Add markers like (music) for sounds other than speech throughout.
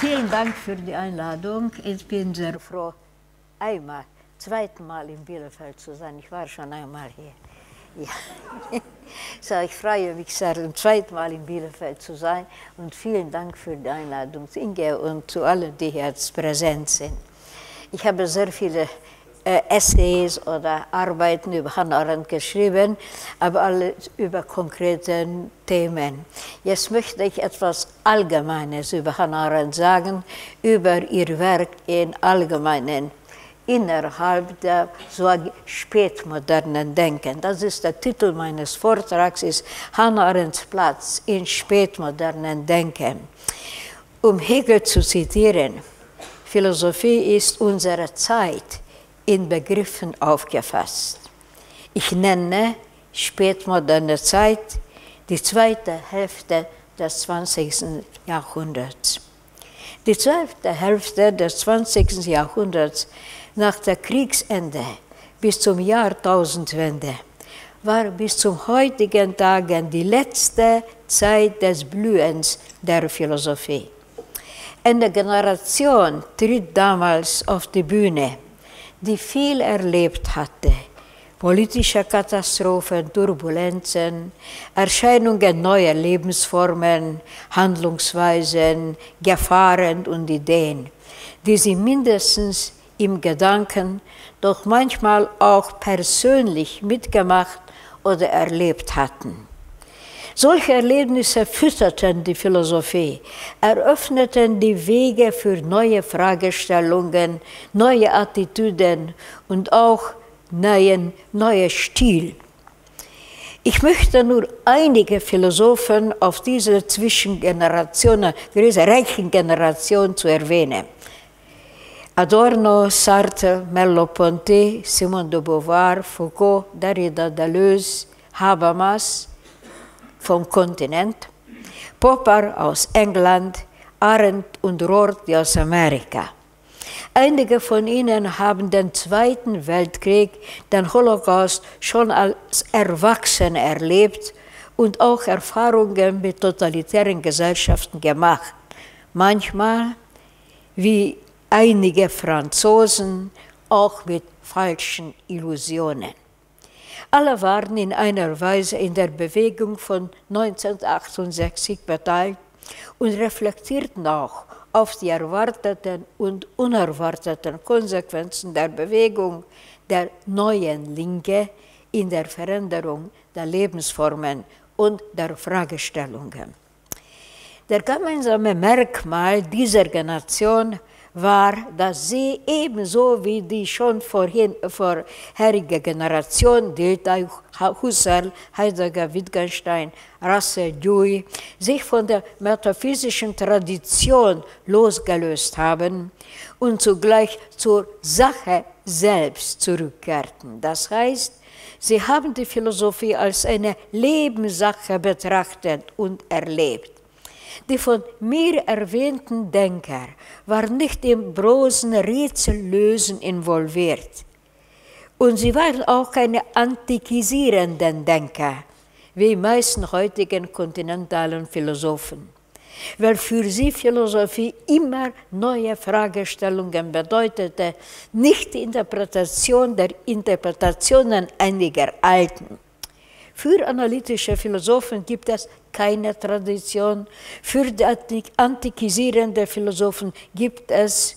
Vielen Dank für die Einladung. Ich bin sehr froh, einmal, zweiten Mal in Bielefeld zu sein. Ich war schon einmal hier. Ja. (laughs) So, ich freue mich sehr, zum zweiten Mal in Bielefeld zu sein. Und vielen Dank für die Einladung, Inge, und zu allen, die jetzt präsent sind. Ich habe sehr viele Essays oder Arbeiten über Hannah Arendt geschrieben, aber alle über konkrete Themen. Jetzt möchte ich etwas Allgemeines über Hannah Arendt sagen, über ihr Werk in allgemeinen innerhalb der so spätmodernen Denken. Das ist der Titel meines Vortrags, ist Hannah Arendts Platz in spätmodernen Denken. Um Hegel zu zitieren, Philosophie ist unsere Zeit in Begriffen aufgefasst. Ich nenne spätmoderne Zeit die zweite Hälfte des 20. Jahrhunderts. Die zweite Hälfte des 20. Jahrhunderts nach der Kriegsende bis zum Jahrtausendwende war bis zum heutigen Tage die letzte Zeit des Blühens der Philosophie. Eine Generation tritt damals auf die Bühne, die viel erlebt hatte. Politische Katastrophen, Turbulenzen, Erscheinungen neuer Lebensformen, Handlungsweisen, Gefahren und Ideen, die sie mindestens im Gedanken, doch manchmal auch persönlich mitgemacht oder erlebt hatten. Solche Erlebnisse fütterten die Philosophie, eröffneten die Wege für neue Fragestellungen, neue Attitüden und auch neuen, neue Stil. Ich möchte nur einige Philosophen auf diese Zwischengenerationen, diese reichen Generation zu erwähnen. Adorno, Sartre, Merleau-Ponty, Simone de Beauvoir, Foucault, Derrida, Deleuze, Habermas, vom Kontinent, Popper aus England, Arendt und Rorty aus Amerika. Einige von ihnen haben den Zweiten Weltkrieg, den Holocaust, schon als Erwachsene erlebt und auch Erfahrungen mit totalitären Gesellschaften gemacht. Manchmal, wie einige Franzosen, auch mit falschen Illusionen. Alle waren in einer Weise in der Bewegung von 1968 beteiligt und reflektierten auch auf die erwarteten und unerwarteten Konsequenzen der Bewegung der neuen Linke in der Veränderung der Lebensformen und der Fragestellungen. Der gemeinsame Merkmal dieser Generation war, dass sie ebenso wie die schon vorhin, vorherige Generation, Delta, Husserl, Heidegger, Wittgenstein, Russell, Dewey, sich von der metaphysischen Tradition losgelöst haben und zugleich zur Sache selbst zurückkehrten. Das heißt, sie haben die Philosophie als eine Lebenssache betrachtet und erlebt. Die von mir erwähnten Denker waren nicht im bloßen Rätsellösen involviert. Und sie waren auch keine antikisierenden Denker, wie die meisten heutigen kontinentalen Philosophen. Weil für sie Philosophie immer neue Fragestellungen bedeutete, nicht die Interpretation der Interpretationen einiger Alten. Für analytische Philosophen gibt es keine Tradition. Für die antikisierenden Philosophen gibt es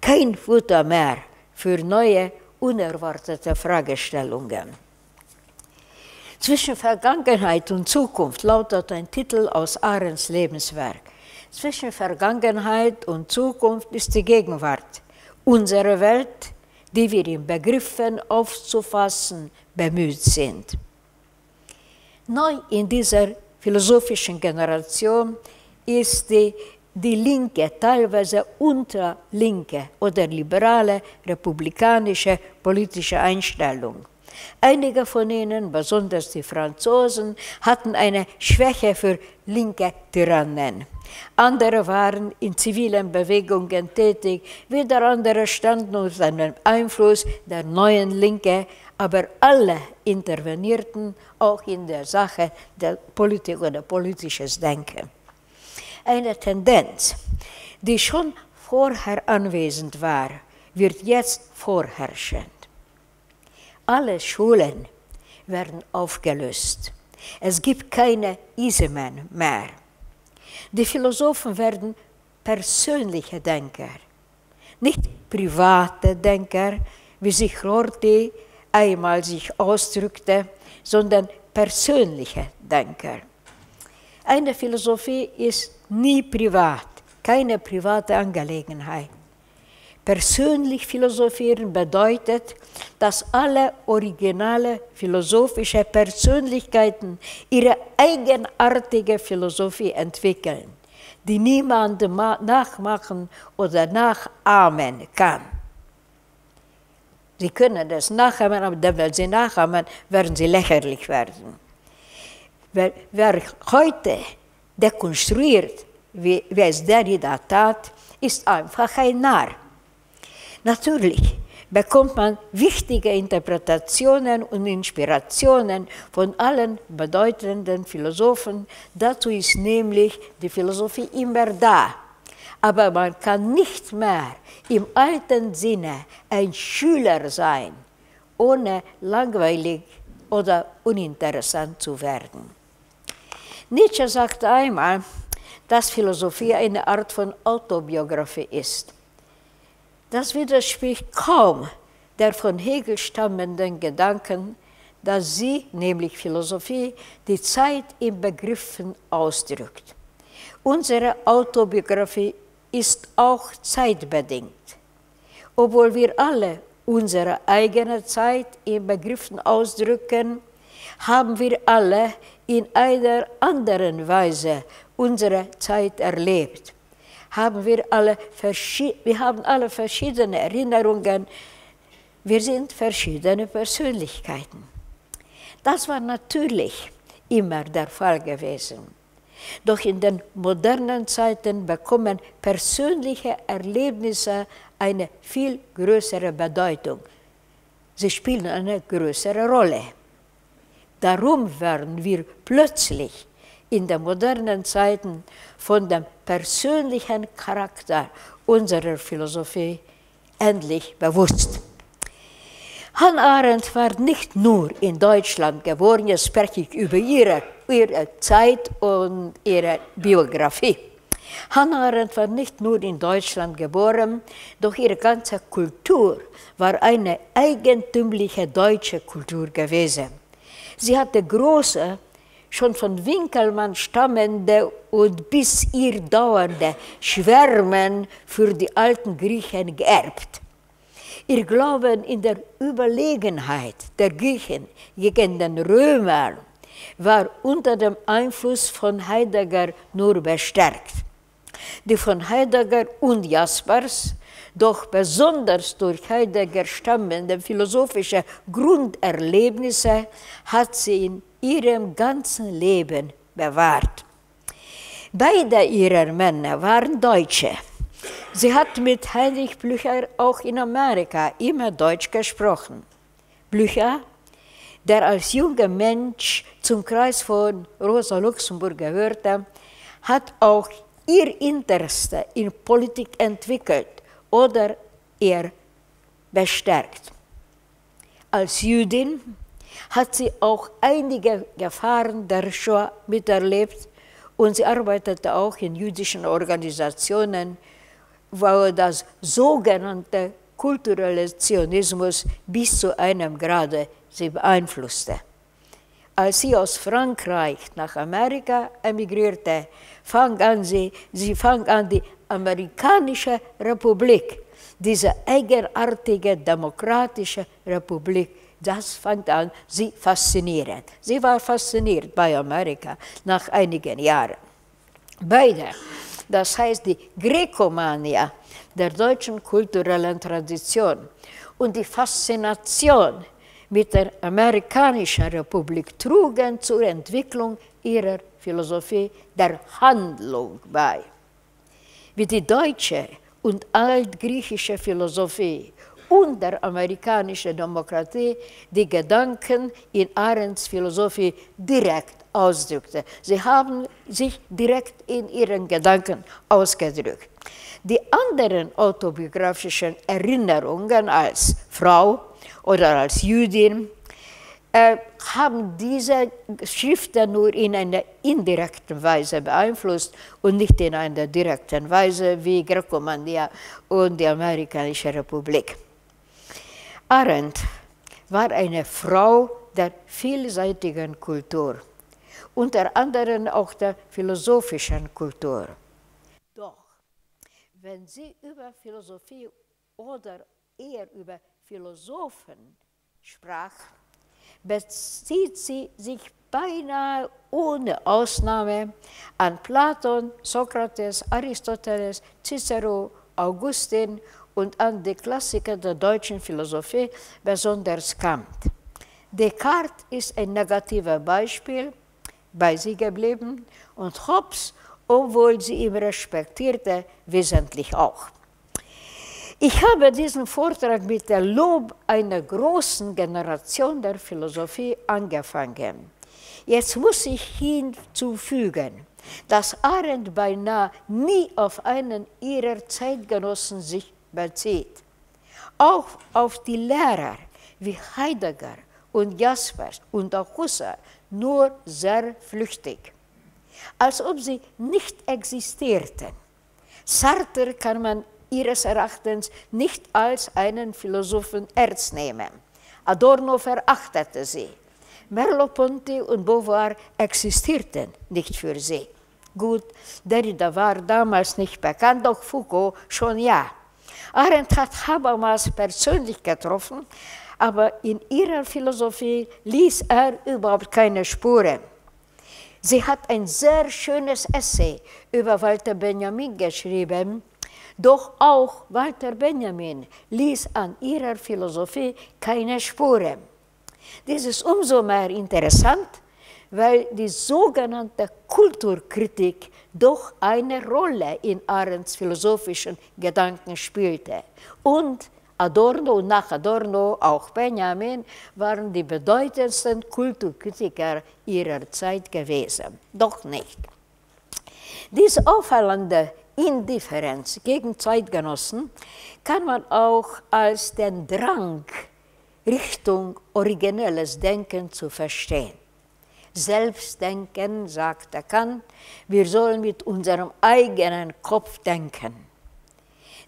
kein Futter mehr für neue, unerwartete Fragestellungen. Zwischen Vergangenheit und Zukunft lautet ein Titel aus Arends Lebenswerk. Zwischen Vergangenheit und Zukunft ist die Gegenwart, unsere Welt, die wir in Begriffen aufzufassen bemüht sind. Neu in dieser philosophischen Generation ist die, die linke, teilweise unterlinke oder liberale republikanische politische Einstellung. Einige von ihnen, besonders die Franzosen, hatten eine Schwäche für linke Tyrannen. Andere waren in zivilen Bewegungen tätig, wieder andere standen unter dem Einfluss der neuen Linke, aber alle intervenierten auch in der Sache der Politik oder politisches Denken. Eine Tendenz, die schon vorher anwesend war, wird jetzt vorherrschend. Alle Schulen werden aufgelöst. Es gibt keine Isemen mehr. Die Philosophen werden persönliche Denker, nicht private Denker, wie sich Rorty einmal sich ausdrückte, sondern persönliche Denker. Eine Philosophie ist nie privat, keine private Angelegenheit. Persönlich philosophieren bedeutet, dass alle originale philosophische Persönlichkeiten ihre eigenartige Philosophie entwickeln, die niemand nachmachen oder nachahmen kann. Sie können das nachahmen, aber wenn sie nachahmen, werden sie lächerlich werden. Wer, wer heute dekonstruiert, wie, wie es Derrida tat, ist einfach ein Narr. Natürlich bekommt man wichtige Interpretationen und Inspirationen von allen bedeutenden Philosophen. Dazu ist nämlich die Philosophie immer da. Aber man kann nicht mehr im alten Sinne ein Schüler sein, ohne langweilig oder uninteressant zu werden. Nietzsche sagte einmal, dass Philosophie eine Art von Autobiografie ist. Das widerspricht kaum der von Hegel stammenden Gedanken, dass sie, nämlich Philosophie, die Zeit in Begriffen ausdrückt. Unsere Autobiografie ist auch zeitbedingt. Obwohl wir alle unsere eigene Zeit in Begriffen ausdrücken, haben wir alle in einer anderen Weise unsere Zeit erlebt haben wir alle, wir haben alle verschiedene Erinnerungen. Wir sind verschiedene Persönlichkeiten. Das war natürlich immer der Fall gewesen. Doch in den modernen Zeiten bekommen persönliche Erlebnisse eine viel größere Bedeutung. Sie spielen eine größere Rolle. Darum werden wir plötzlich in den modernen Zeiten von dem persönlichen Charakter unserer Philosophie endlich bewusst. Hannah Arendt war nicht nur in Deutschland geboren, jetzt spreche ich über ihre, ihre Zeit und ihre Biografie. Hannah Arendt war nicht nur in Deutschland geboren, doch ihre ganze Kultur war eine eigentümliche deutsche Kultur gewesen. Sie hatte große schon von Winkelmann stammende und bis ihr dauernde Schwärmen für die alten Griechen geerbt. Ihr Glauben in der Überlegenheit der Griechen gegen den Römer war unter dem Einfluss von Heidegger nur bestärkt. Die von Heidegger und Jaspers, doch besonders durch Heidegger stammende philosophische Grunderlebnisse hat sie in ihrem ganzen Leben bewahrt. Beide ihrer Männer waren Deutsche. Sie hat mit Heinrich Blücher auch in Amerika immer Deutsch gesprochen. Blücher, der als junger Mensch zum Kreis von Rosa Luxemburg gehörte, hat auch ihr Interesse in Politik entwickelt oder er bestärkt. Als Jüdin hat sie auch einige Gefahren der Shoah miterlebt und sie arbeitete auch in jüdischen Organisationen, wo das sogenannte kulturelle Zionismus bis zu einem Grade sie beeinflusste. Als sie aus Frankreich nach Amerika emigrierte, fang an sie, sie fang an die amerikanische Republik, diese eigenartige demokratische Republik das fand an sie faszinierend. Sie war fasziniert bei Amerika nach einigen Jahren. Beide, das heißt die Grekomania der deutschen kulturellen Tradition und die Faszination mit der amerikanischen Republik trugen zur Entwicklung ihrer Philosophie der Handlung bei. Wie die deutsche und altgriechische Philosophie und der amerikanischen Demokratie die Gedanken in Arendts Philosophie direkt ausdrückte. Sie haben sich direkt in ihren Gedanken ausgedrückt. Die anderen autobiografischen Erinnerungen als Frau oder als Jüdin äh, haben diese Schriften nur in einer indirekten Weise beeinflusst und nicht in einer direkten Weise wie Grecomandia und die Amerikanische Republik. Arendt war eine Frau der vielseitigen Kultur, unter anderem auch der philosophischen Kultur. Doch, wenn sie über Philosophie oder eher über Philosophen sprach, bezieht sie sich beinahe ohne Ausnahme an Platon, Sokrates, Aristoteles, Cicero, Augustin und an die Klassiker der deutschen Philosophie, besonders Kant. Descartes ist ein negativer Beispiel bei sie geblieben und Hobbes, obwohl sie ihn respektierte, wesentlich auch. Ich habe diesen Vortrag mit der Lob einer großen Generation der Philosophie angefangen. Jetzt muss ich hinzufügen, dass Arendt beinahe nie auf einen ihrer Zeitgenossen sich bezieht. Auch auf die Lehrer wie Heidegger und Jaspers und auch Husserl nur sehr flüchtig, als ob sie nicht existierten. Sartre kann man ihres Erachtens nicht als einen Philosophen ernst nehmen. Adorno verachtete sie. Merleau-Ponty und Beauvoir existierten nicht für sie. Gut, Derrida war damals nicht bekannt, doch Foucault schon ja. Arendt hat Habermas persönlich getroffen, aber in ihrer Philosophie ließ er überhaupt keine Spuren. Sie hat ein sehr schönes Essay über Walter Benjamin geschrieben, doch auch Walter Benjamin ließ an ihrer Philosophie keine Spuren. Dies ist umso mehr interessant, weil die sogenannte Kulturkritik doch eine Rolle in Arendts philosophischen Gedanken spielte. Und Adorno und nach Adorno auch Benjamin waren die bedeutendsten Kulturkritiker ihrer Zeit gewesen. Doch nicht. Diese auffallende Indifferenz gegen Zeitgenossen kann man auch als den Drang Richtung originelles Denken zu verstehen. Selbstdenken, sagte Kant, wir sollen mit unserem eigenen Kopf denken.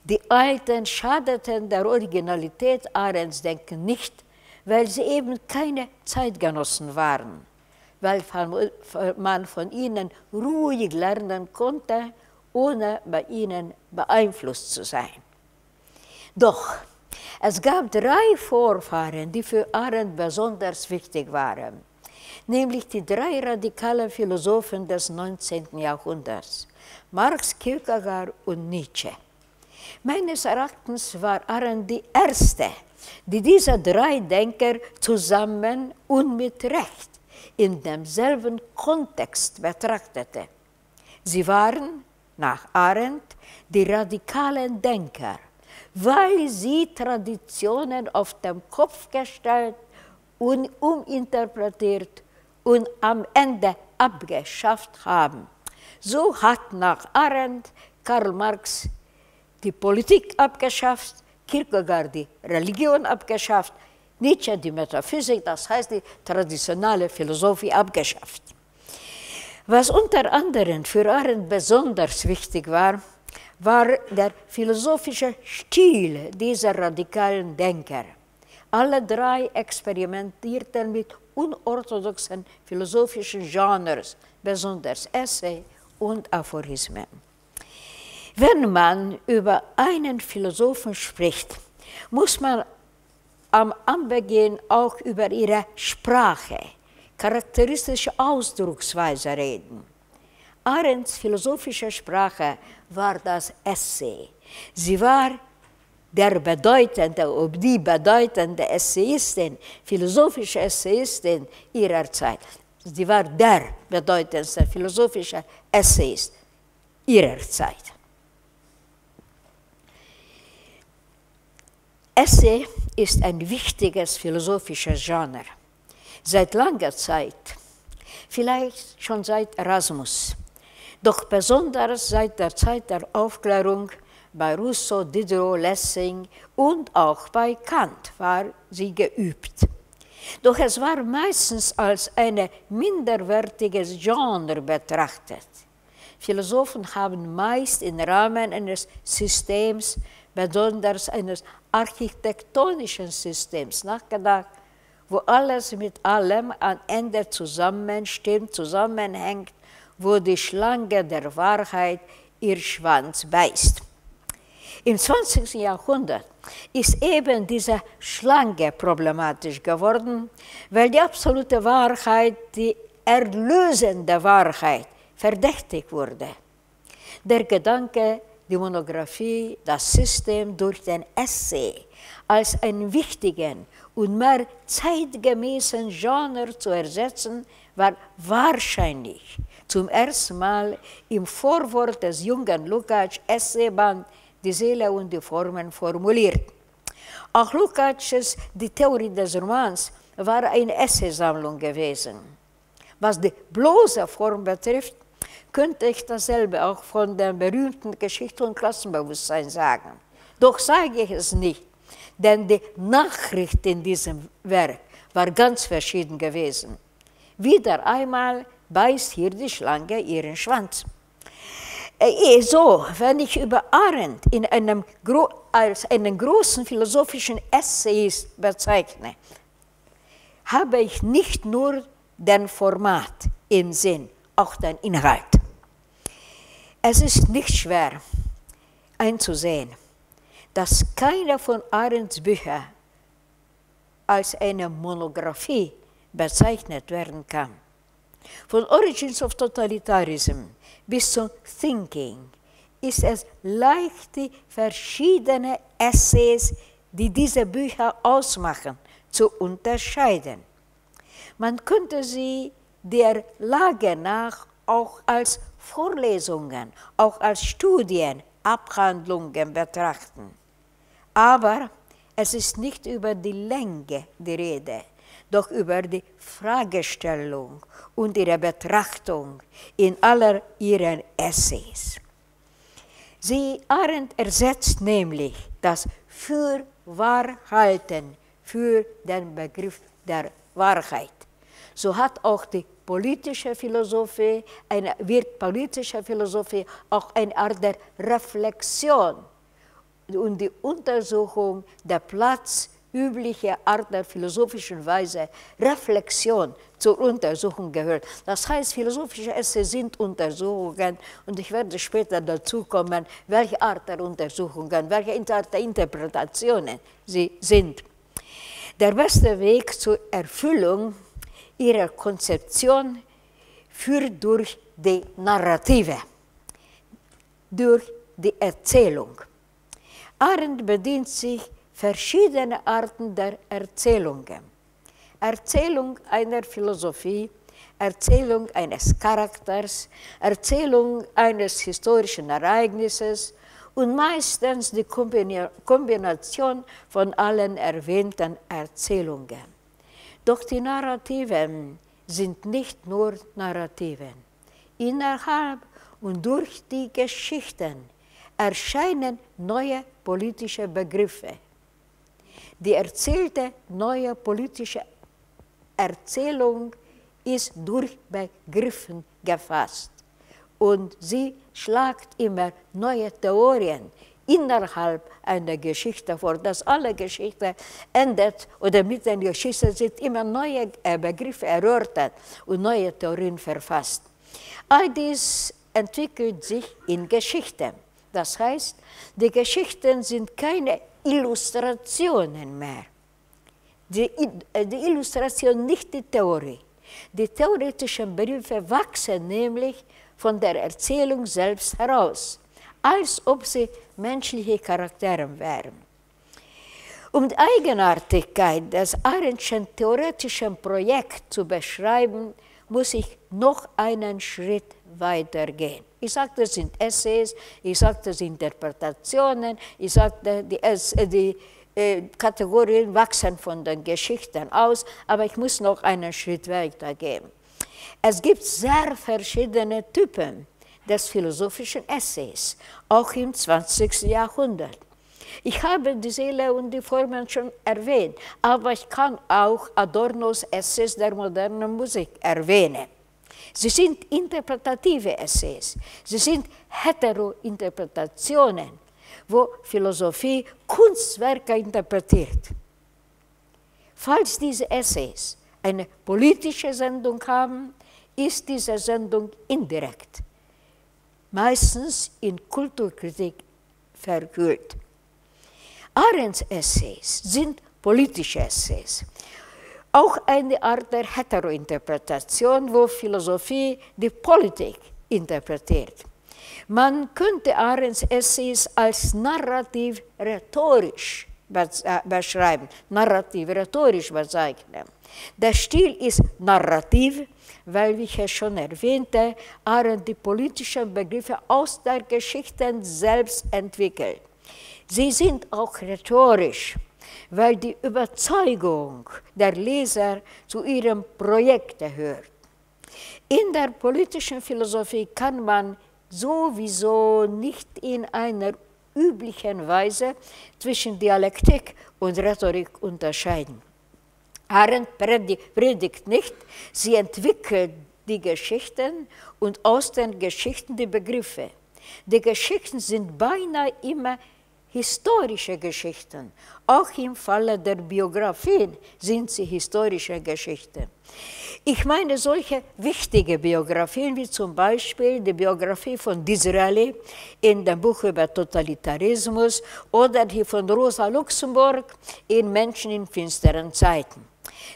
Die Alten schadeten der Originalität Arends Denken nicht, weil sie eben keine Zeitgenossen waren, weil man von ihnen ruhig lernen konnte ohne bei ihnen beeinflusst zu sein. Doch es gab drei Vorfahren, die für Arendt besonders wichtig waren, nämlich die drei radikalen Philosophen des 19. Jahrhunderts, Marx, Kierkegaard und Nietzsche. Meines Erachtens war Arendt die erste, die diese drei Denker zusammen und mit Recht in demselben Kontext betrachtete. Sie waren nach Arendt die radikalen Denker, weil sie Traditionen auf den Kopf gestellt und uminterpretiert und am Ende abgeschafft haben. So hat nach Arendt Karl Marx die Politik abgeschafft, Kierkegaard die Religion abgeschafft, Nietzsche die Metaphysik, das heißt die traditionelle Philosophie abgeschafft. Was unter anderem für Arendt besonders wichtig war, war der philosophische Stil dieser radikalen Denker. Alle drei experimentierten mit unorthodoxen philosophischen Genres, besonders Essay und Aphorismen. Wenn man über einen Philosophen spricht, muss man am Anbeginn auch über ihre Sprache, charakteristische Ausdrucksweise reden. Arends philosophische Sprache war das Essay. Sie war der bedeutende, ob die bedeutende Essayistin, philosophische Essayistin ihrer Zeit. Sie war der bedeutendste philosophische Essayist ihrer Zeit. Essay ist ein wichtiges philosophisches Genre. Seit langer Zeit vielleicht schon seit Erasmus, doch besonders seit der Zeit der Aufklärung bei Rousseau, Diderot, Lessing und auch bei Kant war sie geübt. Doch es war meistens als ein minderwertiges Genre betrachtet. Philosophen haben meist im Rahmen eines Systems, besonders eines architektonischen Systems, nachgedacht, wo alles mit allem am Ende zusammenstimmt, zusammenhängt, wo die Schlange der Wahrheit ihr Schwanz beißt. Im 20. Jahrhundert ist eben diese Schlange problematisch geworden, weil die absolute Wahrheit, die erlösende Wahrheit, verdächtig wurde. Der Gedanke, die Monographie, das System durch den Essay als einen wichtigen und mehr zeitgemäßen Genre zu ersetzen, war wahrscheinlich zum ersten Mal im Vorwort des jungen Lukács Essayband Die Seele und die Formen formuliert. Auch Lukács' Die Theorie des Romans war eine Essaysammlung gewesen. Was die bloße Form betrifft, könnte ich dasselbe auch von der berühmten Geschichte und Klassenbewusstsein sagen. Doch sage ich es nicht, denn die Nachricht in diesem Werk war ganz verschieden gewesen. Wieder einmal beißt hier die Schlange ihren Schwanz. Äh, so, wenn ich über Arendt in einem, als einen großen philosophischen Essay bezeichne, habe ich nicht nur den Format im Sinn, auch den Inhalt. Es ist nicht schwer einzusehen, dass keiner von Arendts Büchern als eine Monographie bezeichnet werden kann. Von Origins of Totalitarism bis zum Thinking ist es leicht, die verschiedenen Essays, die diese Bücher ausmachen, zu unterscheiden. Man könnte sie der Lage nach auch als Vorlesungen, auch als Studien, Abhandlungen betrachten. Aber es ist nicht über die Länge die Rede, doch über die Fragestellung und ihre Betrachtung in aller ihren Essays. Sie Arendt ersetzt nämlich das Fürwahrhalten für den Begriff der Wahrheit. So hat auch die politische Philosophie, eine, wird politische Philosophie auch eine Art der Reflexion und die Untersuchung der Platz übliche Art der philosophischen Weise, Reflexion zur Untersuchung gehört. Das heißt, philosophische Essays sind Untersuchungen und ich werde später dazu kommen, welche Art der Untersuchungen, welche Art der Interpretationen sie sind. Der beste Weg zur Erfüllung ihrer Konzeption führt durch die Narrative, durch die Erzählung. Arendt bedient sich verschiedene Arten der Erzählungen. Erzählung einer Philosophie, Erzählung eines Charakters, Erzählung eines historischen Ereignisses und meistens die Kombination von allen erwähnten Erzählungen. Doch die Narrativen sind nicht nur Narrativen. Innerhalb und durch die Geschichten erscheinen neue politische Begriffe. Die erzählte neue politische Erzählung ist durch Begriffen gefasst und sie schlagt immer neue Theorien innerhalb einer Geschichte vor, dass alle Geschichte endet oder mit der Geschichte sind immer neue äh, Begriffe erörtert und neue Theorien verfasst. All dies entwickelt sich in Geschichten. Das heißt, die Geschichten sind keine Illustrationen mehr. Die, äh, die Illustration, nicht die Theorie. Die theoretischen Begriffe wachsen nämlich von der Erzählung selbst heraus als ob sie menschliche Charaktere wären. Um die Eigenartigkeit des Arendtschen theoretischen Projekts zu beschreiben, muss ich noch einen Schritt weitergehen. Ich sagte, es sind Essays, ich sagte, es sind Interpretationen, ich sagte, die, die äh, Kategorien wachsen von den Geschichten aus, aber ich muss noch einen Schritt weitergehen. Es gibt sehr verschiedene Typen des philosophischen Essays, auch im 20. Jahrhundert. Ich habe die Seele und die Formen schon erwähnt, aber ich kann auch Adornos Essays der modernen Musik erwähnen. Sie sind interpretative Essays, sie sind Heterointerpretationen, wo Philosophie Kunstwerke interpretiert. Falls diese Essays eine politische Sendung haben, ist diese Sendung indirekt, meistens in Kulturkritik verhüllt. Arends Essays sind politische Essays, auch eine Art der Heterointerpretation, wo Philosophie die Politik interpretiert. Man könnte Arends Essays als narrativ-rhetorisch äh, beschreiben, narrativ-rhetorisch bezeichnen. Der Stil ist narrativ, weil, wie ich es schon erwähnte, Arendt die politischen Begriffe aus der Geschichte selbst entwickelt. Sie sind auch rhetorisch, weil die Überzeugung der Leser zu ihrem Projekt gehört. In der politischen Philosophie kann man sowieso nicht in einer üblichen Weise zwischen Dialektik und Rhetorik unterscheiden. Arendt predigt nicht, sie entwickelt die Geschichten und aus den Geschichten die Begriffe. Die Geschichten sind beinahe immer historische Geschichten. Auch im Falle der Biografien sind sie historische Geschichten. Ich meine solche wichtige Biografien wie zum Beispiel die Biografie von Disraeli in dem Buch über Totalitarismus oder die von Rosa Luxemburg in Menschen in finsteren Zeiten.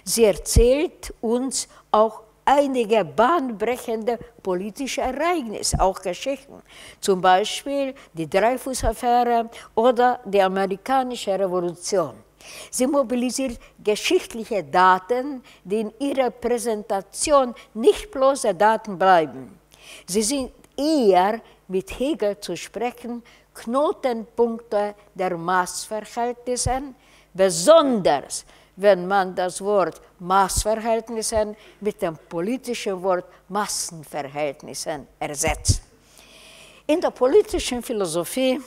Sie erzählt uns auch einige bahnbrechende politische Ereignisse, auch Geschichten, zum Beispiel die Dreyfus-Affäre oder die amerikanische Revolution. Sie mobilisiert geschichtliche Daten, die in ihrer Präsentation nicht bloße Daten bleiben. Sie sind eher mit Hegel zu sprechen, Knotenpunkte der Maßverhältnisse, besonders wenn man das Wort Maßverhältnissen mit dem politischen Wort Massenverhältnissen ersetzt. In der politischen Philosophie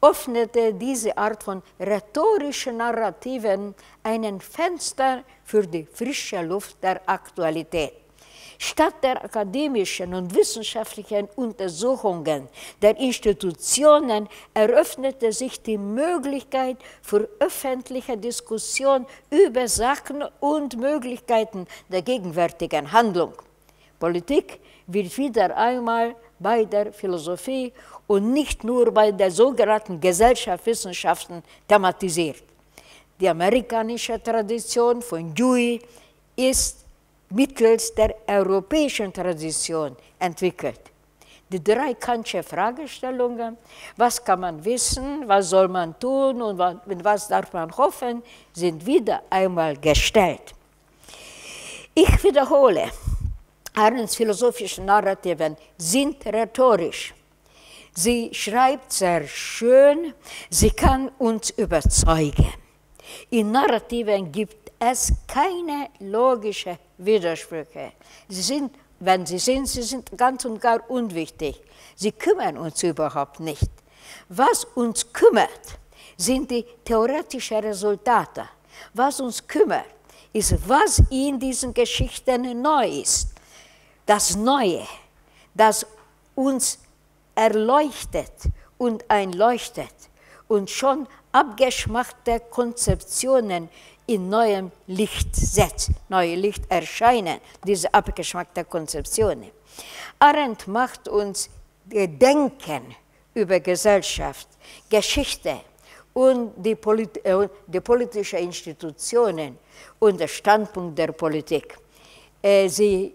öffnete diese Art von rhetorischen Narrativen einen Fenster für die frische Luft der Aktualität. Statt der akademischen und wissenschaftlichen Untersuchungen der Institutionen eröffnete sich die Möglichkeit für öffentliche Diskussion über Sachen und Möglichkeiten der gegenwärtigen Handlung. Politik wird wieder einmal bei der Philosophie und nicht nur bei der sogenannten Gesellschaftswissenschaften thematisiert. Die amerikanische Tradition von Dewey ist mittels der europäischen Tradition entwickelt. Die drei Kantsche Fragestellungen, was kann man wissen, was soll man tun und was darf man hoffen, sind wieder einmal gestellt. Ich wiederhole, Arends philosophische Narrativen sind rhetorisch. Sie schreibt sehr schön, sie kann uns überzeugen. In Narrativen gibt es keine logischen Widersprüche. Sie sind, wenn sie sind, sie sind ganz und gar unwichtig. Sie kümmern uns überhaupt nicht. Was uns kümmert, sind die theoretischen Resultate. Was uns kümmert, ist, was in diesen Geschichten neu ist. Das Neue, das uns erleuchtet und einleuchtet und schon abgeschmachte Konzeptionen in neuem Licht setzt, neue Licht erscheinen, diese abgeschmackte Konzeptionen. Arendt macht uns Gedenken über Gesellschaft, Geschichte und die, Polit äh, die politischen Institutionen und der Standpunkt der Politik. Äh, sie,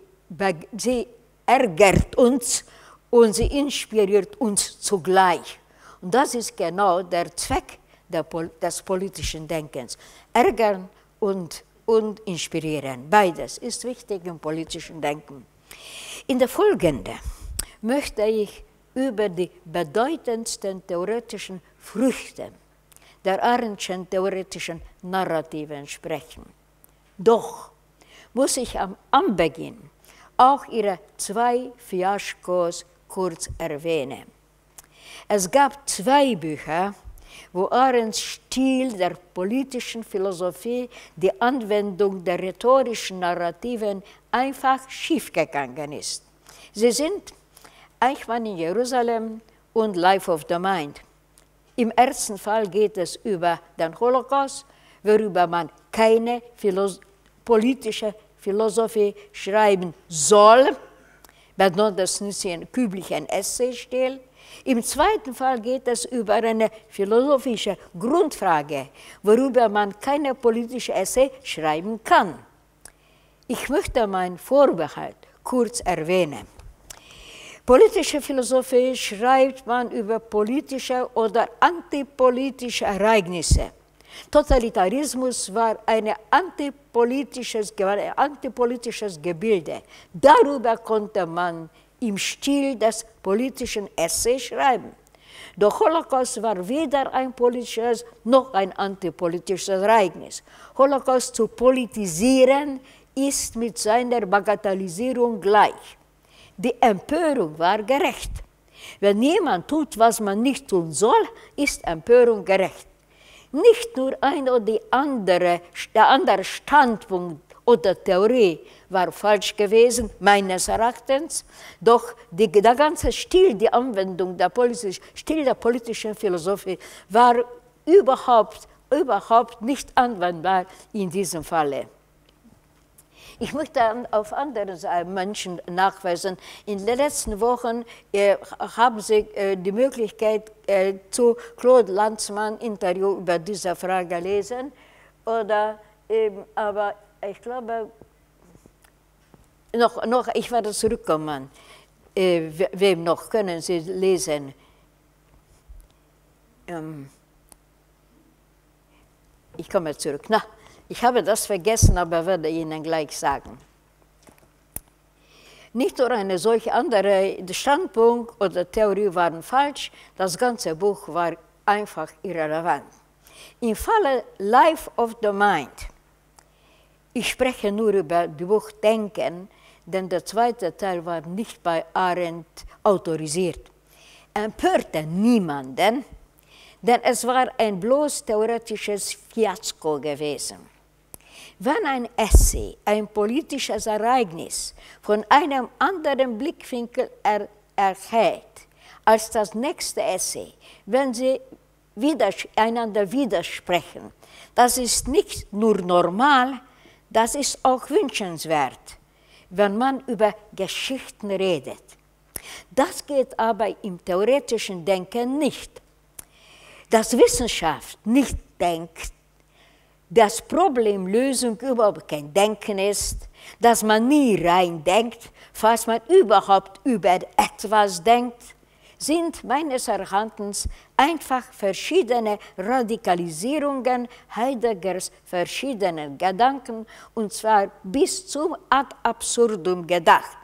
sie ärgert uns und sie inspiriert uns zugleich. Und das ist genau der Zweck des politischen Denkens. Ärgern und, und inspirieren, beides ist wichtig im politischen Denken. In der folgenden möchte ich über die bedeutendsten theoretischen Früchte der Arendtschen theoretischen Narrativen sprechen. Doch muss ich am, am Beginn auch ihre zwei Fiaskos kurz erwähnen. Es gab zwei Bücher, wo Arends Stil der politischen Philosophie, die Anwendung der rhetorischen Narrativen einfach schiefgegangen ist. Sie sind Eichmann in Jerusalem und Life of the Mind. Im ersten Fall geht es über den Holocaust, worüber man keine Philosoph politische Philosophie schreiben soll, besonders nicht in küblichen Essaystil. Im zweiten Fall geht es über eine philosophische Grundfrage, worüber man keine politische Essay schreiben kann. Ich möchte meinen Vorbehalt kurz erwähnen. Politische Philosophie schreibt man über politische oder antipolitische Ereignisse. Totalitarismus war eine antipolitisches, ein antipolitisches Gebilde. Darüber konnte man im Stil des politischen Essays schreiben. Der Holocaust war weder ein politisches noch ein antipolitisches Ereignis. Holocaust zu politisieren ist mit seiner Bagatellisierung gleich. Die Empörung war gerecht. Wenn jemand tut, was man nicht tun soll, ist Empörung gerecht. Nicht nur ein oder die andere, der andere Standpunkt oder Theorie war falsch gewesen, meines Erachtens, doch die, der ganze Stil, die Anwendung der politischen, Stil der politischen Philosophie war überhaupt, überhaupt nicht anwendbar in diesem Falle. Ich möchte auf andere Menschen nachweisen. In den letzten Wochen äh, haben Sie äh, die Möglichkeit äh, zu Claude Lanzmann Interview über diese Frage lesen. Oder, ähm, aber ich glaube, noch, noch, ich werde zurückkommen. Äh, wem noch können Sie lesen? Ähm, ich komme zurück. Na, ich habe das vergessen, aber werde Ihnen gleich sagen. Nicht nur eine solche andere Standpunkt oder Theorie waren falsch, das ganze Buch war einfach irrelevant. Im Falle Life of the Mind, ich spreche nur über das Buch Denken, denn der zweite Teil war nicht bei Arendt autorisiert, empörte niemanden, denn es war ein bloß theoretisches Fiasko gewesen. Wenn ein Essay ein politisches Ereignis von einem anderen Blickwinkel er erhält als das nächste Essay, wenn sie widers einander widersprechen, das ist nicht nur normal, das ist auch wünschenswert, wenn man über Geschichten redet. Das geht aber im theoretischen Denken nicht. Dass Wissenschaft nicht denkt, dass Problemlösung überhaupt kein Denken ist, dass man nie rein denkt, falls man überhaupt über etwas denkt, sind meines Erachtens einfach verschiedene Radikalisierungen Heideggers verschiedenen Gedanken, und zwar bis zum ad absurdum gedacht.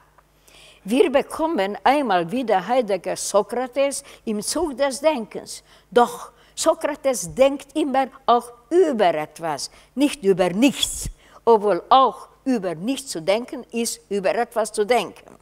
Wir bekommen einmal wieder Heidegger Sokrates im Zug des Denkens, doch Sokrates denkt immer auch über etwas, nicht über nichts, obwohl auch über nichts zu denken ist, über etwas zu denken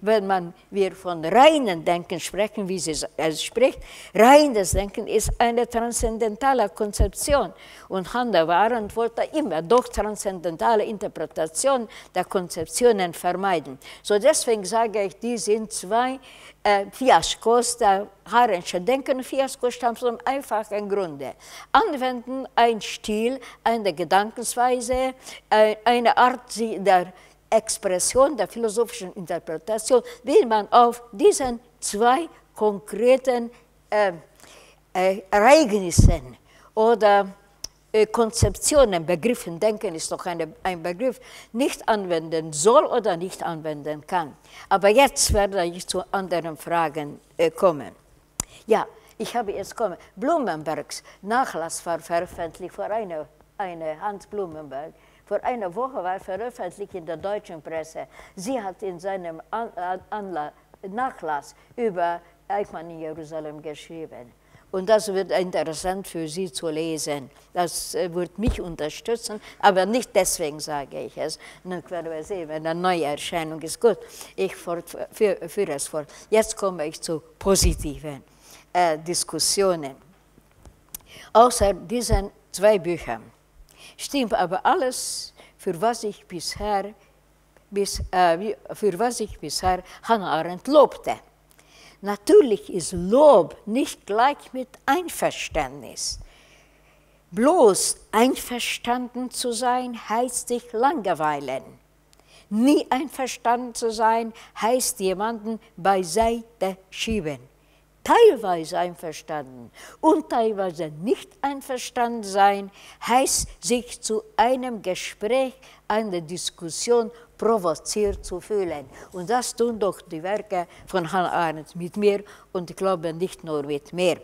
wenn man, wir von reinen Denken sprechen, wie sie es spricht, reines Denken ist eine transzendentale Konzeption. Und Hannah Arendt wollte immer durch transzendentale Interpretation der Konzeptionen vermeiden. So deswegen sage ich, die sind zwei äh, Fiaskos, der Harensche Denken Fiasko stammt von einfachen Grunde. Anwenden ein Stil, eine Gedankensweise, äh, eine Art der Expression der philosophischen Interpretation will man auf diesen zwei konkreten äh, äh, Ereignissen oder äh, Konzeptionen, Begriffen, Denken ist doch eine, ein Begriff, nicht anwenden soll oder nicht anwenden kann. Aber jetzt werde ich zu anderen Fragen äh, kommen. Ja, ich habe jetzt kommen. Blumenbergs Nachlass war veröffentlicht vor einer, einer Hans Blumenberg vor einer Woche war veröffentlicht in der deutschen Presse. Sie hat in seinem Anla Nachlass über Eichmann in Jerusalem geschrieben. Und das wird interessant für Sie zu lesen. Das äh, wird mich unterstützen, aber nicht deswegen sage ich es. Dann werden wir sehen, wenn eine neue Erscheinung ist. Gut, ich führe es fort. Jetzt komme ich zu positiven äh, Diskussionen. Außer diesen zwei Büchern stimmt aber alles, für was ich bisher, bis, äh, für was ich bisher Hannah Arendt lobte. Natürlich ist Lob nicht gleich mit Einverständnis. Bloß einverstanden zu sein heißt sich langweilen. Nie einverstanden zu sein heißt jemanden beiseite schieben. Teilweise einverstanden und teilweise nicht einverstanden sein heißt sich zu einem Gespräch, einer Diskussion provoziert zu fühlen. Und das tun doch die Werke von Hannah Arendt mit mir und ich glaube nicht nur mit mir.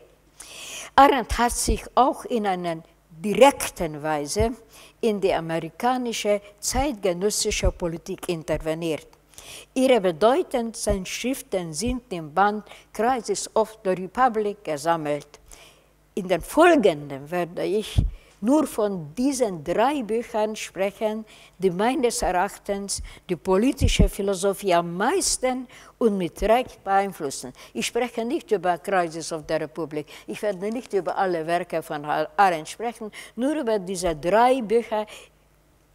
Arendt hat sich auch in einer direkten Weise in die amerikanische zeitgenössische Politik interveniert. Ihre bedeutendsten Schriften sind im Band Crisis of the Republic gesammelt. In den folgenden werde ich nur von diesen drei Büchern sprechen, die meines Erachtens die politische Philosophie am meisten und mit Recht beeinflussen. Ich spreche nicht über Crisis of the Republic, ich werde nicht über alle Werke von Arendt sprechen, nur über diese drei Bücher,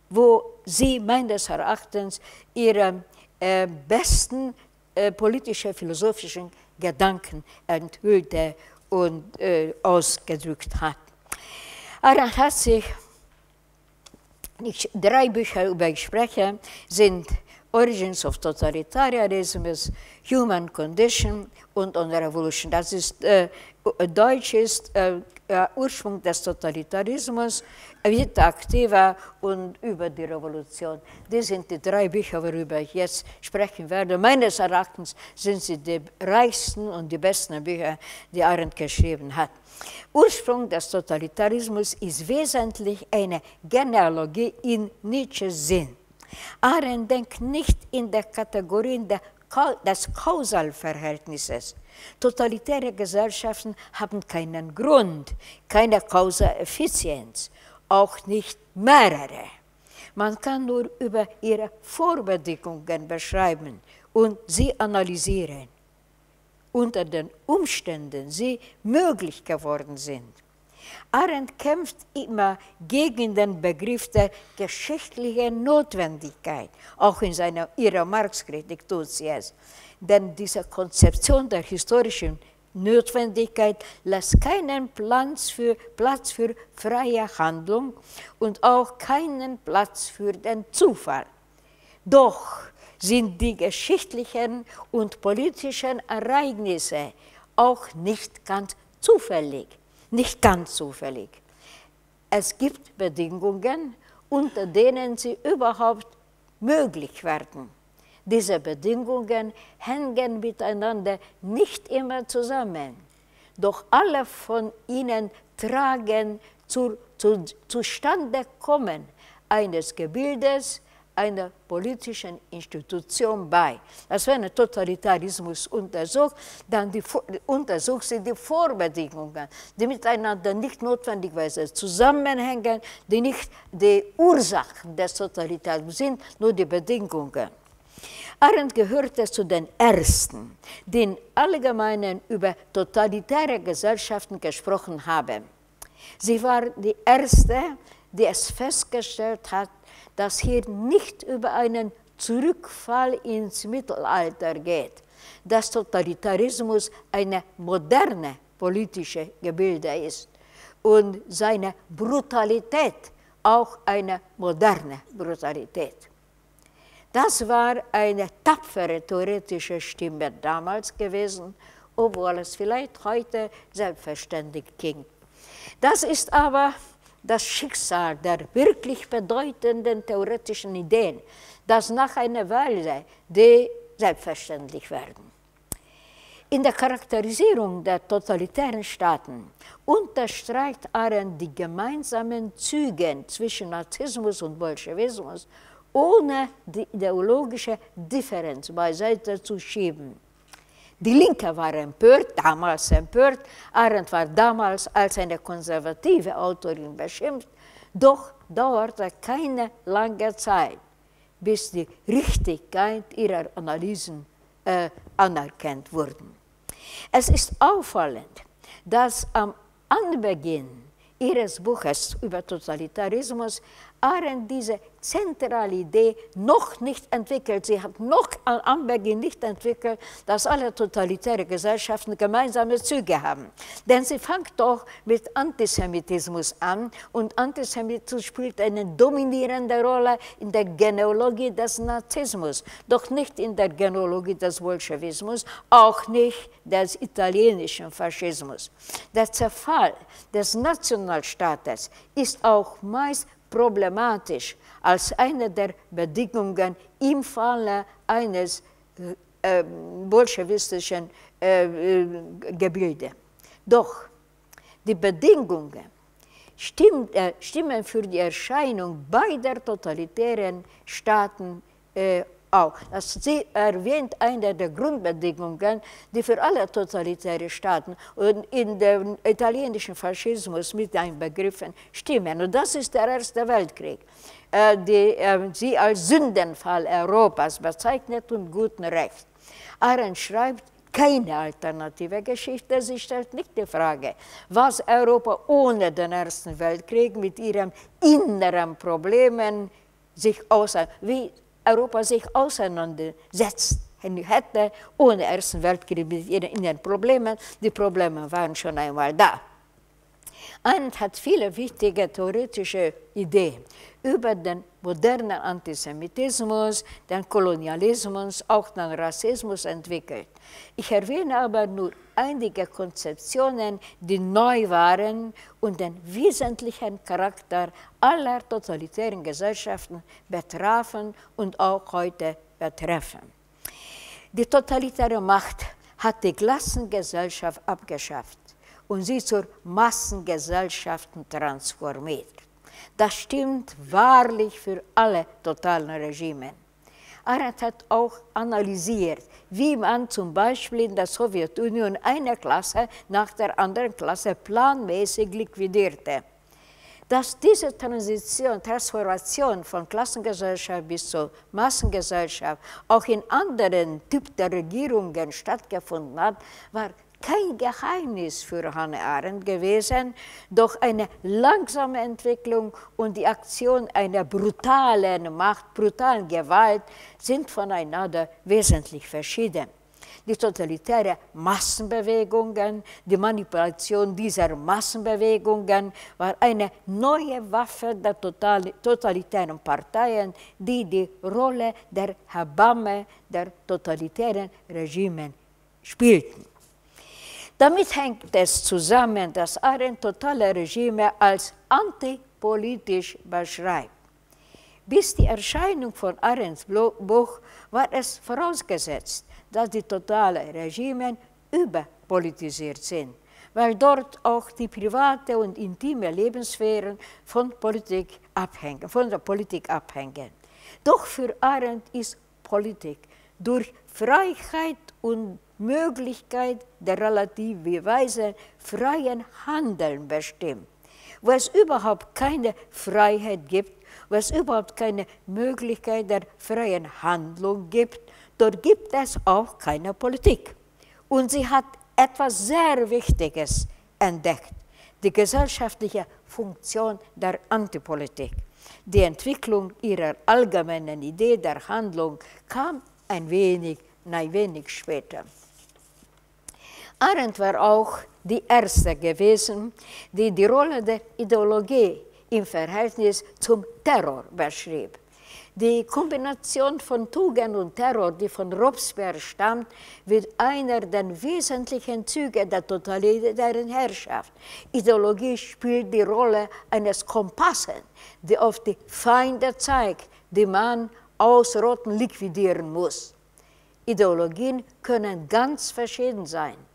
wo sie meines Erachtens ihre äh, besten äh, politische philosophischen Gedanken enthüllte und äh, ausgedrückt hat. Arendt hat sich, ich, drei Bücher über ich spreche, sind Origins of Totalitarianism, Human Condition und On Revolution. Das ist, äh, Deutsch ist äh, Ursprung des Totalitarismus, Vita Activa und über die Revolution. Das sind die drei Bücher, worüber ich jetzt sprechen werde. Meines Erachtens sind sie die reichsten und die besten Bücher, die Arendt geschrieben hat. Ursprung des Totalitarismus ist wesentlich eine Genealogie in Nietzsches Sinn. Arendt denkt nicht in der Kategorien der, des Kausalverhältnisses. Totalitäre Gesellschaften haben keinen Grund, keine Kausaleffizienz, auch nicht mehrere. Man kann nur über ihre Vorbedingungen beschreiben und sie analysieren unter den Umständen sie möglich geworden sind. Arendt kämpft immer gegen den Begriff der geschichtlichen Notwendigkeit. Auch in seiner, ihrer Marx-Kritik tut sie es. Denn diese Konzeption der historischen Notwendigkeit lässt keinen Platz für, Platz für freie Handlung und auch keinen Platz für den Zufall. Doch sind die geschichtlichen und politischen Ereignisse auch nicht ganz zufällig. Nicht ganz zufällig. Es gibt Bedingungen, unter denen sie überhaupt möglich werden. Diese Bedingungen hängen miteinander nicht immer zusammen, doch alle von ihnen tragen zur, zu, zustande kommen eines Gebildes, einer politischen Institution bei. Das wenn ein Totalitarismus untersucht, dann die, untersucht sie die Vorbedingungen, die miteinander nicht notwendigerweise zusammenhängen, die nicht die Ursachen des Totalitarismus sind, nur die Bedingungen. Arendt gehörte zu den Ersten, die in Allgemeinen über totalitäre Gesellschaften gesprochen haben. Sie war die Erste, die es festgestellt hat, dass hier nicht über einen Zurückfall ins Mittelalter geht, dass Totalitarismus eine moderne politische Gebilde ist und seine Brutalität auch eine moderne Brutalität. Das war eine tapfere theoretische Stimme damals gewesen, obwohl es vielleicht heute selbstverständlich ging. Das ist aber das Schicksal der wirklich bedeutenden theoretischen Ideen, dass nach einer Weile die selbstverständlich werden. In der Charakterisierung der totalitären Staaten unterstreicht Arendt die gemeinsamen Züge zwischen Nazismus und Bolschewismus, ohne die ideologische Differenz beiseite zu schieben. Die Linke war empört, damals empört. Arendt war damals als eine konservative Autorin beschimpft. Doch dauerte keine lange Zeit, bis die Richtigkeit ihrer Analysen äh, anerkannt wurden. Es ist auffallend, dass am Anbeginn ihres Buches über Totalitarismus Arendt diese zentrale Idee noch nicht entwickelt. Sie hat noch am Anbeginn nicht entwickelt, dass alle totalitäre Gesellschaften gemeinsame Züge haben. Denn sie fängt doch mit Antisemitismus an und Antisemitismus spielt eine dominierende Rolle in der Genealogie des Nazismus, doch nicht in der Genealogie des Bolschewismus, auch nicht des italienischen Faschismus. Der Zerfall des Nationalstaates ist auch meist problematisch als eine der Bedingungen im Falle eines äh, bolschewistischen äh, äh, Gebildes. Doch die Bedingungen stimmt, äh, stimmen für die Erscheinung beider totalitären Staaten äh, auch. Das sie erwähnt eine der Grundbedingungen, die für alle totalitäre Staaten und in dem italienischen Faschismus mit einbegriffen stimmen. Und das ist der Erste Weltkrieg, äh, die äh, sie als Sündenfall Europas bezeichnet und guten Recht. Arendt schreibt, keine alternative Geschichte. Sie stellt nicht die Frage, was Europa ohne den Ersten Weltkrieg mit ihren inneren Problemen sich außer, wie Europa sich auseinandersetzt hätte ohne Ersten Weltkrieg mit ihren Problemen. Die Probleme waren schon einmal da. Arendt hat viele wichtige theoretische Ideen über den modernen Antisemitismus, den Kolonialismus, auch den Rassismus entwickelt. Ich erwähne aber nur einige Konzeptionen, die neu waren und den wesentlichen Charakter aller totalitären Gesellschaften betrafen und auch heute betreffen. Die totalitäre Macht hat die Klassengesellschaft abgeschafft und sie zur Massengesellschaft transformiert. Das stimmt wahrlich für alle totalen Regime. Arendt hat auch analysiert, wie man zum Beispiel in der Sowjetunion eine Klasse nach der anderen Klasse planmäßig liquidierte. Dass diese Transition, Transformation von Klassengesellschaft bis zur Massengesellschaft auch in anderen Typen der Regierungen stattgefunden hat, war kein Geheimnis für Hannah Arendt gewesen, doch eine langsame Entwicklung und die Aktion einer brutalen Macht, brutalen Gewalt sind voneinander wesentlich verschieden. Die totalitären Massenbewegungen, die Manipulation dieser Massenbewegungen war eine neue Waffe der totalitären Parteien, die die Rolle der Hebamme der totalitären Regime spielten. Damit hängt es zusammen, dass Arendt totale Regime als antipolitisch beschreibt. Bis die Erscheinung von Arendts Buch war es vorausgesetzt, dass die totalen Regime überpolitisiert sind, weil dort auch die private und intime Lebenssphären von, Politik abhängen, von der Politik abhängen. Doch für Arendt ist Politik durch Freiheit und Möglichkeit der relativerweise freien Handeln bestimmt. Wo es überhaupt keine Freiheit gibt, wo es überhaupt keine Möglichkeit der freien Handlung gibt, dort gibt es auch keine Politik. Und sie hat etwas sehr Wichtiges entdeckt, die gesellschaftliche Funktion der Antipolitik. Die Entwicklung ihrer allgemeinen Idee der Handlung kam ein wenig, ein wenig später. Arendt war auch die Erste gewesen, die die Rolle der Ideologie im Verhältnis zum Terror beschrieb. Die Kombination von Tugend und Terror, die von Robespierre stammt, wird einer der wesentlichen Züge der totalitären Herrschaft. Ideologie spielt die Rolle eines Kompasses, der auf die Feinde zeigt, die man ausrotten, liquidieren muss. Ideologien können ganz verschieden sein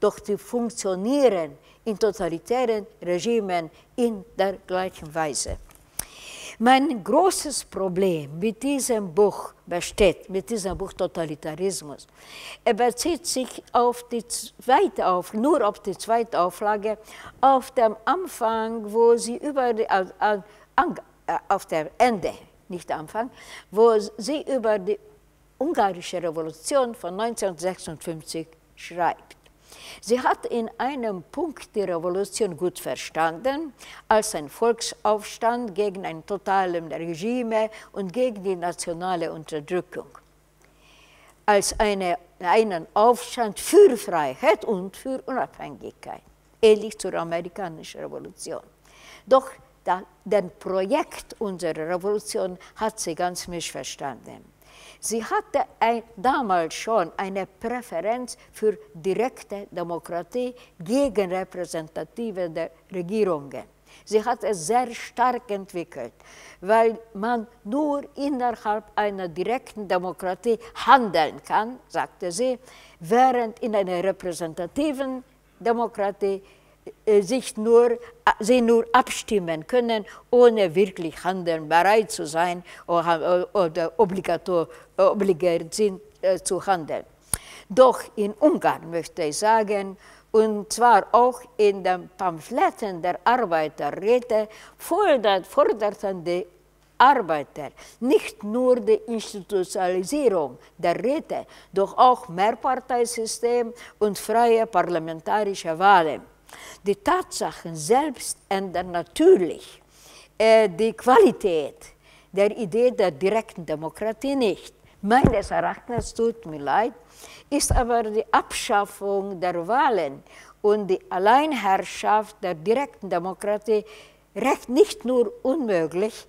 doch sie funktionieren in totalitären Regimen in der gleichen Weise. Mein großes Problem mit diesem Buch besteht, mit diesem Buch Totalitarismus. Er bezieht sich auf die zweite auf, nur auf die zweite Auflage, auf dem Anfang, wo sie über die, äh, auf dem Ende, nicht Anfang, wo sie über die ungarische Revolution von 1956 schreibt. Sie hat in einem Punkt die Revolution gut verstanden, als ein Volksaufstand gegen ein totales Regime und gegen die nationale Unterdrückung. Als eine, einen Aufstand für Freiheit und für Unabhängigkeit, ähnlich zur amerikanischen Revolution. Doch das Projekt unserer Revolution hat sie ganz missverstanden. Sie hatte ein, damals schon eine Präferenz für direkte Demokratie gegen repräsentative Regierungen. Sie hat es sehr stark entwickelt, weil man nur innerhalb einer direkten Demokratie handeln kann, sagte sie, während in einer repräsentativen Demokratie sich nur, äh, sie nur abstimmen können, ohne wirklich handeln bereit zu sein oder, obligiert sind äh, zu handeln. Doch in Ungarn möchte ich sagen, und zwar auch in den Pamphleten der Arbeiterräte forderten die Arbeiter nicht nur die Institutionalisierung der Räte, doch auch Mehrparteisystem und freie parlamentarische Wahlen. Die Tatsachen selbst ändern natürlich äh, die Qualität der Idee der direkten Demokratie nicht. Meines Erachtens, tut mir leid, ist aber die Abschaffung der Wahlen und die Alleinherrschaft der direkten Demokratie recht nicht nur unmöglich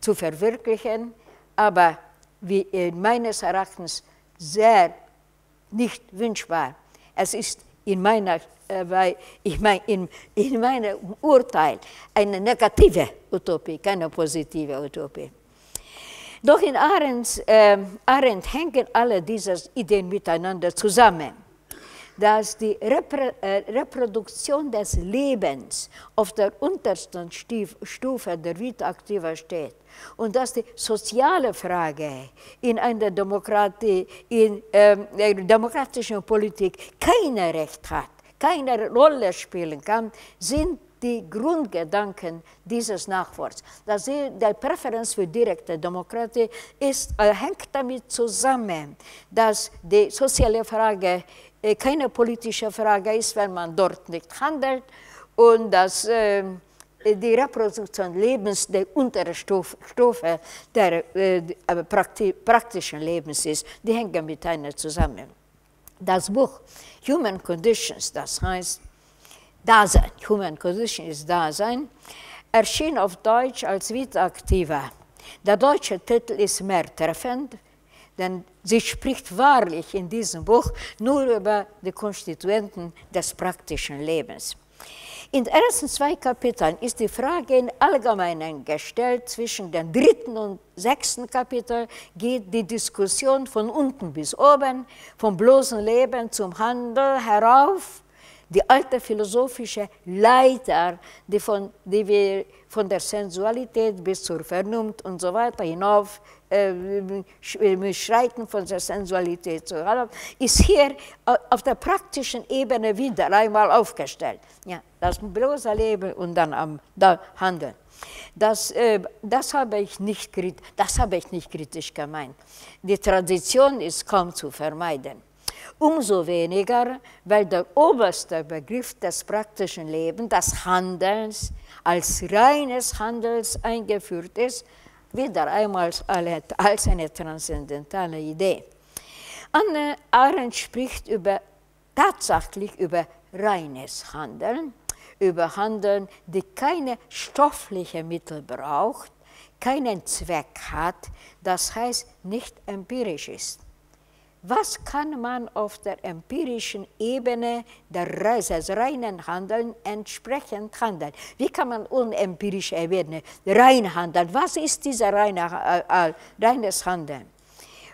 zu verwirklichen, aber wie meines Erachtens sehr nicht wünschbar. Es ist in meiner weil ich mein, in, in meinem Urteil eine negative Utopie, keine positive Utopie. Doch in Arendt, äh, Arendt hängen alle diese Ideen miteinander zusammen. Dass die Repro äh, Reproduktion des Lebens auf der untersten Stufe der Wiederaktiva steht und dass die soziale Frage in einer Demokratie, in äh, demokratischen Politik keine Recht hat keine Rolle spielen kann, sind die Grundgedanken dieses Nachworts. Dass die Präferenz für direkte Demokratie ist, äh, hängt damit zusammen, dass die soziale Frage äh, keine politische Frage ist, wenn man dort nicht handelt und dass äh, die Reproduktion Lebens der untere Stufe, Stufe der äh, prakti praktischen Lebens ist, die hängen miteinander zusammen. Das Buch Human Conditions, das heißt Dasein, Human Condition ist Dasein, erschien auf Deutsch als Witaktiva. Der deutsche Titel ist mehr treffend, denn sie spricht wahrlich in diesem Buch nur über die Konstituenten des praktischen Lebens. In den ersten zwei Kapiteln ist die Frage im Allgemeinen gestellt. Zwischen dem dritten und sechsten Kapitel geht die Diskussion von unten bis oben, vom bloßen Leben zum Handel herauf. Die alte philosophische Leiter, die, von, die wir von der Sensualität bis zur Vernunft und so weiter hinauf äh, Schreiten von der Sensualität zu ist hier auf der praktischen Ebene wieder einmal aufgestellt. Ja, das bloße Leben und dann am da Handeln. Das, äh, das, habe ich nicht, das habe ich nicht kritisch gemeint. Die Tradition ist kaum zu vermeiden. Umso weniger, weil der oberste Begriff des praktischen Lebens, des Handelns, als reines Handels eingeführt ist, wieder einmal als eine transzendentale Idee. Anne Arendt spricht über, tatsächlich über reines Handeln, über Handeln, die keine stofflichen Mittel braucht, keinen Zweck hat, das heißt nicht empirisch ist was kann man auf der empirischen Ebene des reinen Handelns entsprechend handeln? Wie kann man unempirische Ebene rein handeln? Was ist dieser reine, äh, äh, reines Handeln?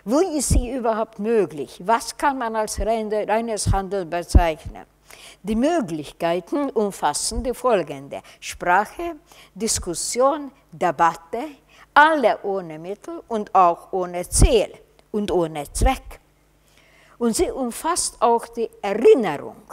Wo ist sie überhaupt möglich? Was kann man als reine, reines Handeln bezeichnen? Die Möglichkeiten umfassen die folgende. Sprache, Diskussion, Debatte, alle ohne Mittel und auch ohne Ziel und ohne Zweck. Und sie umfasst auch die Erinnerung,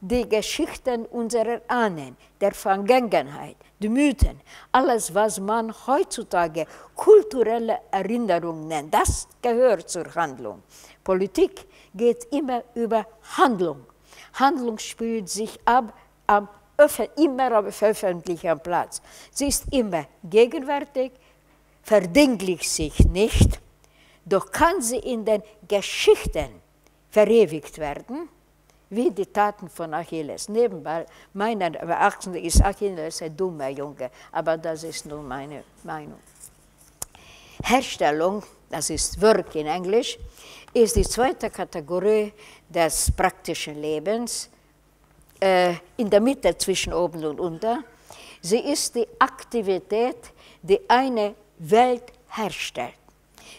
die Geschichten unserer Ahnen, der Vergangenheit, die Mythen, alles, was man heutzutage kulturelle Erinnerung nennt, das gehört zur Handlung. Politik geht immer über Handlung. Handlung spielt sich ab am immer auf öffentlichem Platz. Sie ist immer gegenwärtig, verdinglicht sich nicht, doch kann sie in den Geschichten verewigt werden, wie die Taten von Achilles. Nebenbei, meiner Erachtens ist Achilles ein dummer Junge, aber das ist nur meine Meinung. Herstellung, das ist Work in Englisch, ist die zweite Kategorie des praktischen Lebens, äh, in der Mitte zwischen oben und unter. Sie ist die Aktivität, die eine Welt herstellt.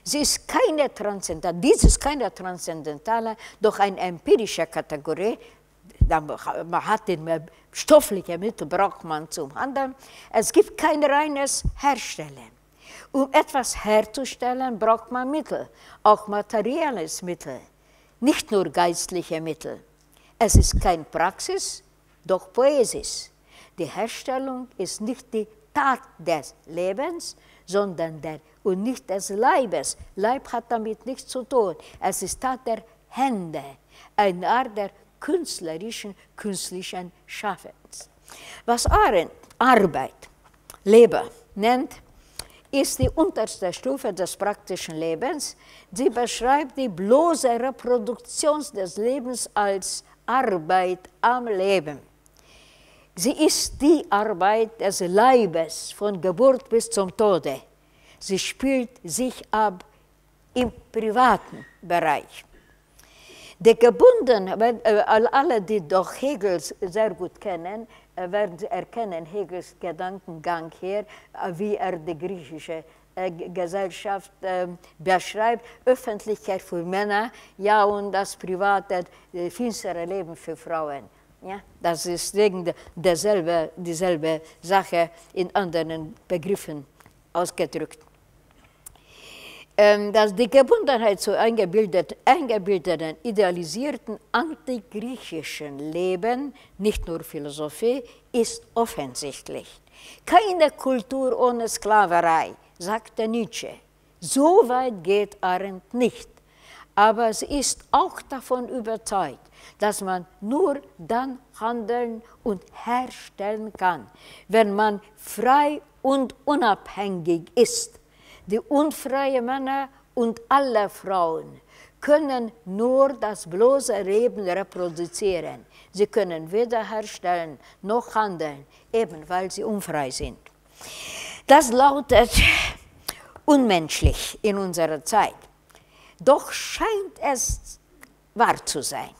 Sie ist keine transzendentale, dies ist keine transzendentale, doch eine empirische Kategorie. Man hat den stoffliche Mittel, braucht man zum Handeln. Es gibt kein reines Herstellen. Um etwas herzustellen, braucht man Mittel, auch materielles Mittel, nicht nur geistliche Mittel. Es ist keine Praxis, doch Poesis. Die Herstellung ist nicht die Tat des Lebens, sondern der und nicht des Leibes. Leib hat damit nichts zu tun. Es ist Tat der Hände, eine Art der künstlerischen, künstlichen Schaffens. Was Arendt Arbeit, Leber nennt, ist die unterste Stufe des praktischen Lebens. Sie beschreibt die bloße Reproduktion des Lebens als Arbeit am Leben. Sie ist die Arbeit des Leibes von Geburt bis zum Tode. Sie spielt sich ab im privaten Bereich. Die Gebundenen, äh, alle, die doch Hegel sehr gut kennen, äh, werden erkennen Hegels Gedankengang hier, äh, wie er die griechische Gesellschaft beschreibt. Öffentlichkeit für Männer, ja, und das private, finstere Leben für Frauen. Ja, das ist wegen derselbe, dieselbe Sache in anderen Begriffen ausgedrückt. Ähm, dass die Gebundenheit zu eingebildeten, eingebildeten idealisierten antigriechischen Leben, nicht nur Philosophie, ist offensichtlich. Keine Kultur ohne Sklaverei, sagte Nietzsche. So weit geht Arendt nicht. Aber sie ist auch davon überzeugt, dass man nur dann handeln und herstellen kann, wenn man frei und unabhängig ist. Die unfreien Männer und alle Frauen können nur das bloße Leben reproduzieren. Sie können weder herstellen noch handeln, eben weil sie unfrei sind. Das lautet unmenschlich in unserer Zeit. Doch scheint es wahr zu sein.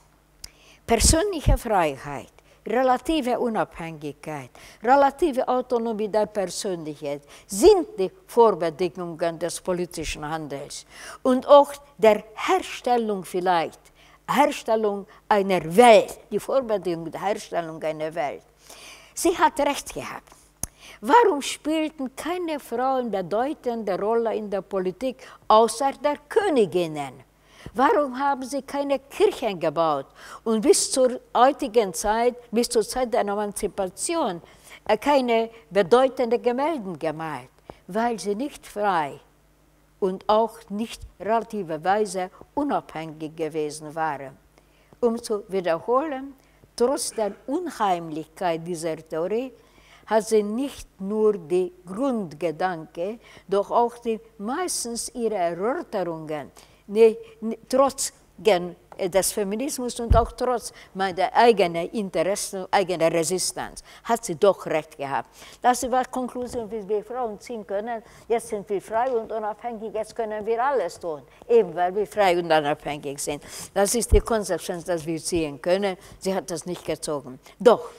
Persönliche Freiheit, relative Unabhängigkeit, relative Autonomie der Persönlichkeit sind die Vorbedingungen des politischen Handels und auch der Herstellung vielleicht, Herstellung einer Welt, die Vorbedingung der Herstellung einer Welt. Sie hat recht gehabt. Warum spielten keine Frauen bedeutende Rolle in der Politik außer der Königinnen? Warum haben sie keine Kirchen gebaut? Und bis zur heutigen Zeit, bis zur Zeit der Emanzipation, äh, keine bedeutenden Gemälde gemalt, weil sie nicht frei und auch nicht relativerweise unabhängig gewesen waren. Um zu wiederholen, trotz der Unheimlichkeit dieser Theorie hat sie nicht nur die Grundgedanke, doch auch die meistens ihre Erörterungen, nee, trotz des Feminismus und auch trotz meiner eigenen Interessen, eigener Resistenz, hat sie doch recht gehabt. Das war die Konklusion, wie wir Frauen ziehen können. Jetzt sind wir frei und unabhängig, jetzt können wir alles tun, eben weil wir frei und unabhängig sind. Das ist die Konsequenz, dass wir ziehen können. Sie hat das nicht gezogen. Doch,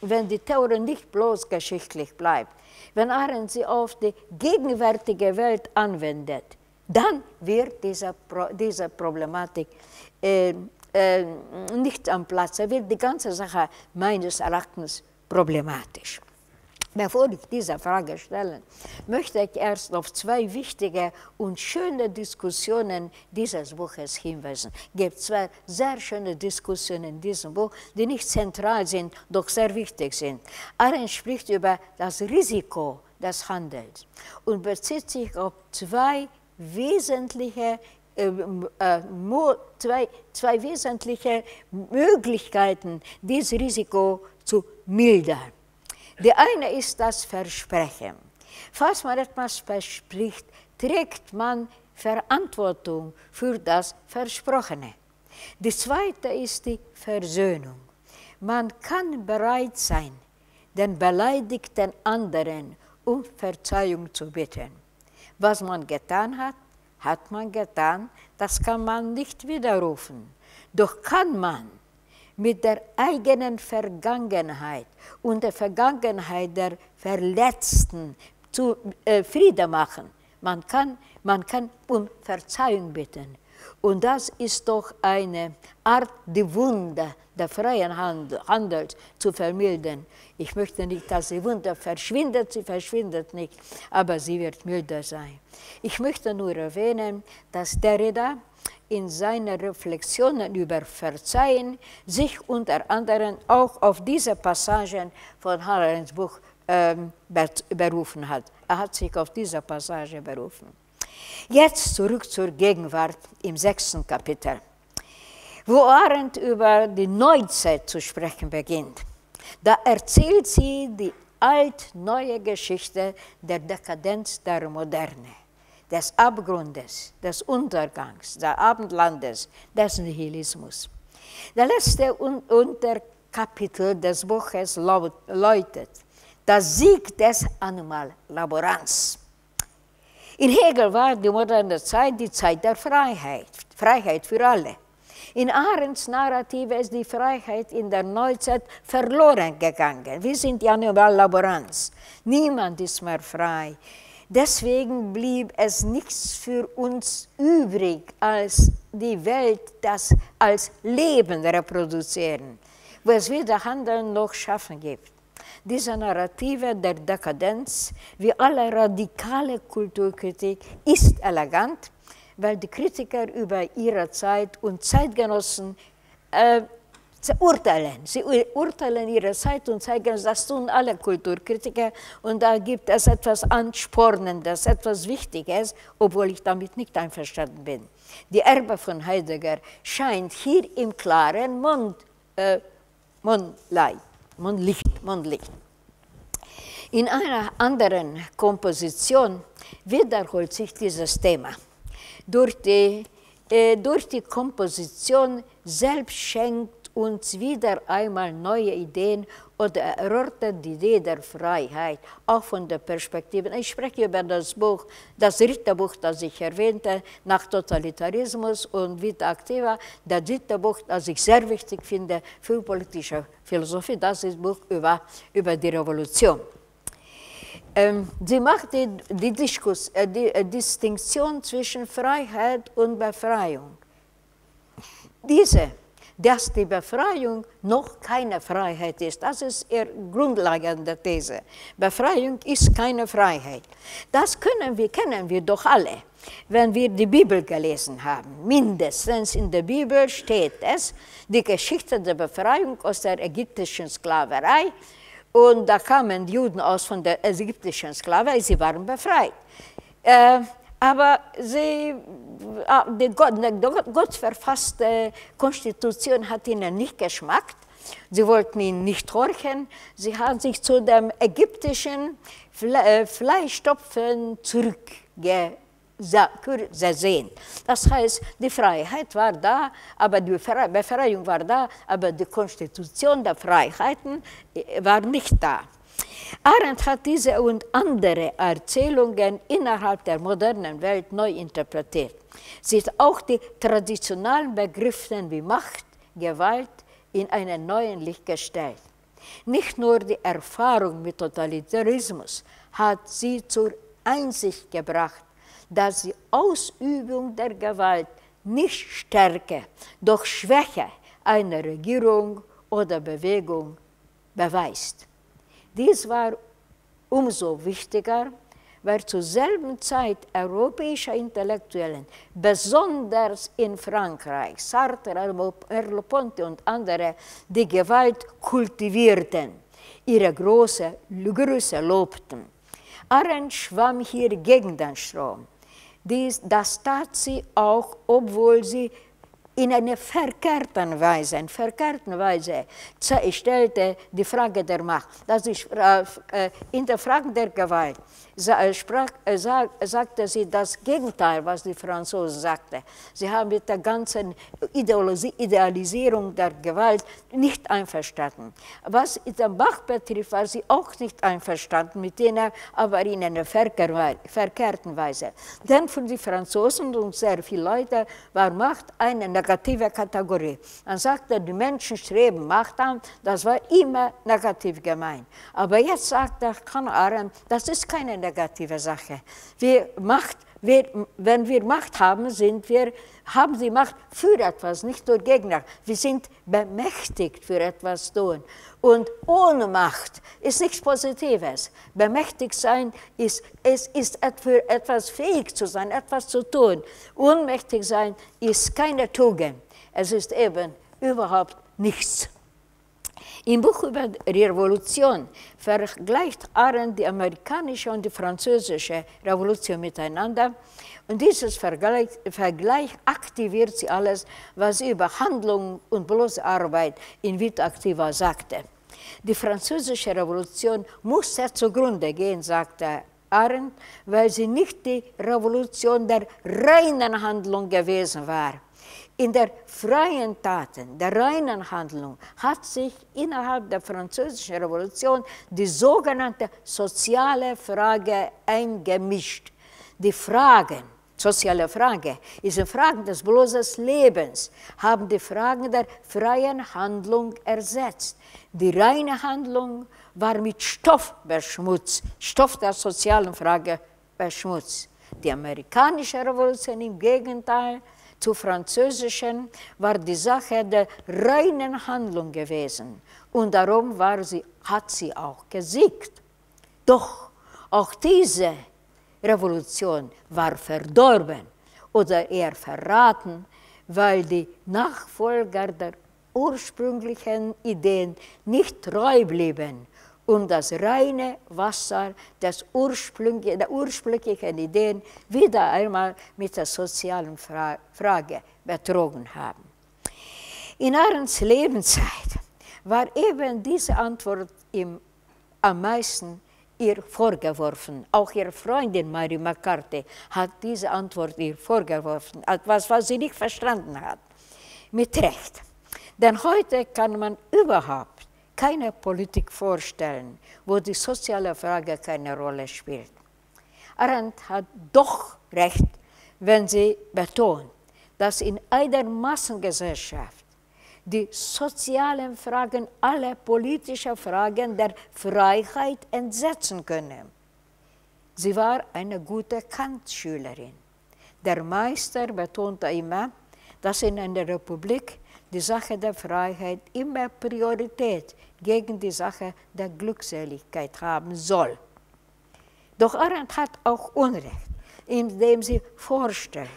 wenn die Theorie nicht bloß geschichtlich bleibt, wenn Arendt sie auf die gegenwärtige Welt anwendet, dann wird diese, Pro diese Problematik äh, äh, nicht am Platz. Da wird die ganze Sache meines Erachtens problematisch. Bevor ich diese Frage stelle, möchte ich erst auf zwei wichtige und schöne Diskussionen dieses Buches hinweisen. Es gibt zwei sehr schöne Diskussionen in diesem Buch, die nicht zentral sind, doch sehr wichtig sind. Arendt spricht über das Risiko des Handels und bezieht sich auf zwei wesentliche äh, äh, zwei, zwei wesentliche Möglichkeiten, dieses Risiko zu mildern. Die eine ist das Versprechen. Falls man etwas verspricht, trägt man Verantwortung für das Versprochene. Die zweite ist die Versöhnung. Man kann bereit sein, den beleidigten anderen um Verzeihung zu bitten. Was man getan hat, hat man getan, das kann man nicht widerrufen. Doch kann man mit der eigenen Vergangenheit und der Vergangenheit der Verletzten zu äh, Frieden machen. Man kann, man kann um Verzeihung bitten. Und das ist doch eine Art, die Wunde der freien Handels zu vermildern. Ich möchte nicht, dass die Wunde verschwindet, sie verschwindet nicht, aber sie wird milder sein. Ich möchte nur erwähnen, dass Derrida in seinen Reflexionen über Verzeihen sich unter anderem auch auf diese Passagen von Hararens Buch ähm, berufen hat. Er hat sich auf diese Passage berufen. Jetzt zurück zur Gegenwart im sechsten Kapitel, wo Arendt über die Neuzeit zu sprechen beginnt. Da erzählt sie die alt-neue Geschichte der Dekadenz der Moderne des Abgrundes, des Untergangs, des Abendlandes, des Nihilismus. Der letzte Unterkapitel des Buches läutet, das Sieg des Animallaborants. In Hegel war die moderne Zeit die Zeit der Freiheit, Freiheit für alle. In Arendts Narrative ist die Freiheit in der Neuzeit verloren gegangen. Wir sind die Animallaborants. Niemand ist mehr frei. Deswegen blieb es nichts für uns übrig, als die Welt das als Leben reproduzieren, wo es weder Handeln noch Schaffen gibt. Diese Narrative der Dekadenz, wie alle radikale Kulturkritik, ist elegant, weil die Kritiker über ihre Zeit und Zeitgenossen äh, urteilen. Sie urteilen ihre Zeit und zeigen, das tun alle Kulturkritiker. Und da gibt es etwas Anspornendes, etwas Wichtiges, obwohl ich damit nicht einverstanden bin. Die Erbe von Heidegger scheint hier im klaren Mond, äh, Mondlicht, Mondlicht, Mondlicht. In einer anderen Komposition wiederholt sich dieses Thema. Durch die, äh, durch die Komposition selbst schenkt uns wieder einmal neue Ideen oder erörtert die Idee der Freiheit, auch von der Perspektive. Ich spreche über das Buch, das dritte Buch, das ich erwähnte, nach Totalitarismus und Vita Activa, das dritte Buch, das ich sehr wichtig finde für politische Philosophie, das ist das Buch über, über die Revolution. Ähm, sie macht die, die, Diskus, äh, die äh, Distinktion zwischen Freiheit und Befreiung. Diese dass die Befreiung noch keine Freiheit ist. Das ist ihre grundlegende These. Befreiung ist keine Freiheit. Das können wir, kennen wir doch alle, wenn wir die Bibel gelesen haben. Mindestens in der Bibel steht es, die Geschichte der Befreiung aus der ägyptischen Sklaverei. Und da kamen die Juden aus von der ägyptischen Sklaverei, sie waren befreit. Äh, aber sie, ah, die Gott, Gott verfasste Konstitution hat ihnen nicht geschmackt. Sie wollten ihn nicht horchen. Sie haben sich zu dem ägyptischen äh, Fleischstopfen zurückgesehen. Das heißt, die Freiheit war da, aber die Befreiung war da, aber die Konstitution der Freiheiten äh, war nicht da. Arendt hat diese und andere Erzählungen innerhalb der modernen Welt neu interpretiert. Sie hat auch die traditionellen Begriffe wie Macht, Gewalt in einen neuen Licht gestellt. Nicht nur die Erfahrung mit Totalitarismus hat sie zur Einsicht gebracht, dass die Ausübung der Gewalt nicht Stärke, doch Schwäche einer Regierung oder Bewegung beweist. Dies war umso wichtiger, weil zur selben Zeit europäische Intellektuellen, besonders in Frankreich, Sartre, Merleau-Ponty und andere, die Gewalt kultivierten, ihre große Größe lobten. Arendt schwamm hier gegen den Strom. Dies, das tat sie auch, obwohl sie in einer verkehrten Weise, in verkehrten Weise stellte die Frage der Macht. Das ist äh, in der Frage der Gewalt äh, sprach, äh, sagte sie das Gegenteil, was die Franzosen sagten. Sie haben mit der ganzen Idealisierung der Gewalt nicht einverstanden. Was den Bach betrifft, war sie auch nicht einverstanden mit denen, aber in einer verkehrten Weise. Denn für die Franzosen und sehr viele Leute war Macht eine negative Kategorie. Man sagte, die Menschen streben Macht an, das war immer negativ gemeint. Aber jetzt sagt der Arendt, das ist keine negative Sache. Wir Macht, wir, wenn wir Macht haben, sind wir, haben sie Macht für etwas, nicht nur Gegner. Wir sind bemächtigt für etwas tun. Und ohne Macht ist nichts Positives. Bemächtigt sein ist, es ist für etwas fähig zu sein, etwas zu tun. Unmächtig sein ist keine Tugend. Es ist eben überhaupt nichts. Im Buch über die Revolution vergleicht Arendt die amerikanische und die französische Revolution miteinander. Und dieses Vergleich, Vergleich aktiviert sie alles, was sie über Handlung und bloße Arbeit in Vita Activa sagte. Die französische Revolution muss ja zugrunde gehen, sagte Arendt, weil sie nicht die Revolution der reinen Handlung gewesen war. In der freien Taten, der reinen Handlung, hat sich innerhalb der Französischen Revolution die sogenannte soziale Frage eingemischt. Die Fragen, soziale Frage, diese Fragen des bloßen Lebens, haben die Fragen der freien Handlung ersetzt. Die reine Handlung war mit Stoff beschmutzt, Stoff der sozialen Frage beschmutzt. Die amerikanische Revolution im Gegenteil zu Französischen war die Sache der reinen Handlung gewesen. Und darum war sie, hat sie auch gesiegt. Doch auch diese Revolution war verdorben oder eher verraten, weil die Nachfolger der ursprünglichen Ideen nicht treu blieben um das reine Wasser des Ursprünglichen, der ursprünglichen Ideen wieder einmal mit der sozialen Fra Frage betrogen haben. In Arends Lebenszeit war eben diese Antwort ihm am meisten ihr vorgeworfen. Auch ihre Freundin Mary McCarthy hat diese Antwort ihr vorgeworfen, etwas, was sie nicht verstanden hat. Mit Recht. Denn heute kann man überhaupt keine Politik vorstellen, wo die soziale Frage keine Rolle spielt. Arendt hat doch recht, wenn sie betont, dass in einer Massengesellschaft die sozialen Fragen alle politischen Fragen der Freiheit entsetzen können. Sie war eine gute Kant-Schülerin. Der Meister betonte immer, dass in einer Republik die Sache der Freiheit immer Priorität gegen die Sache der Glückseligkeit haben soll. Doch Arendt hat auch Unrecht, indem sie vorstellt,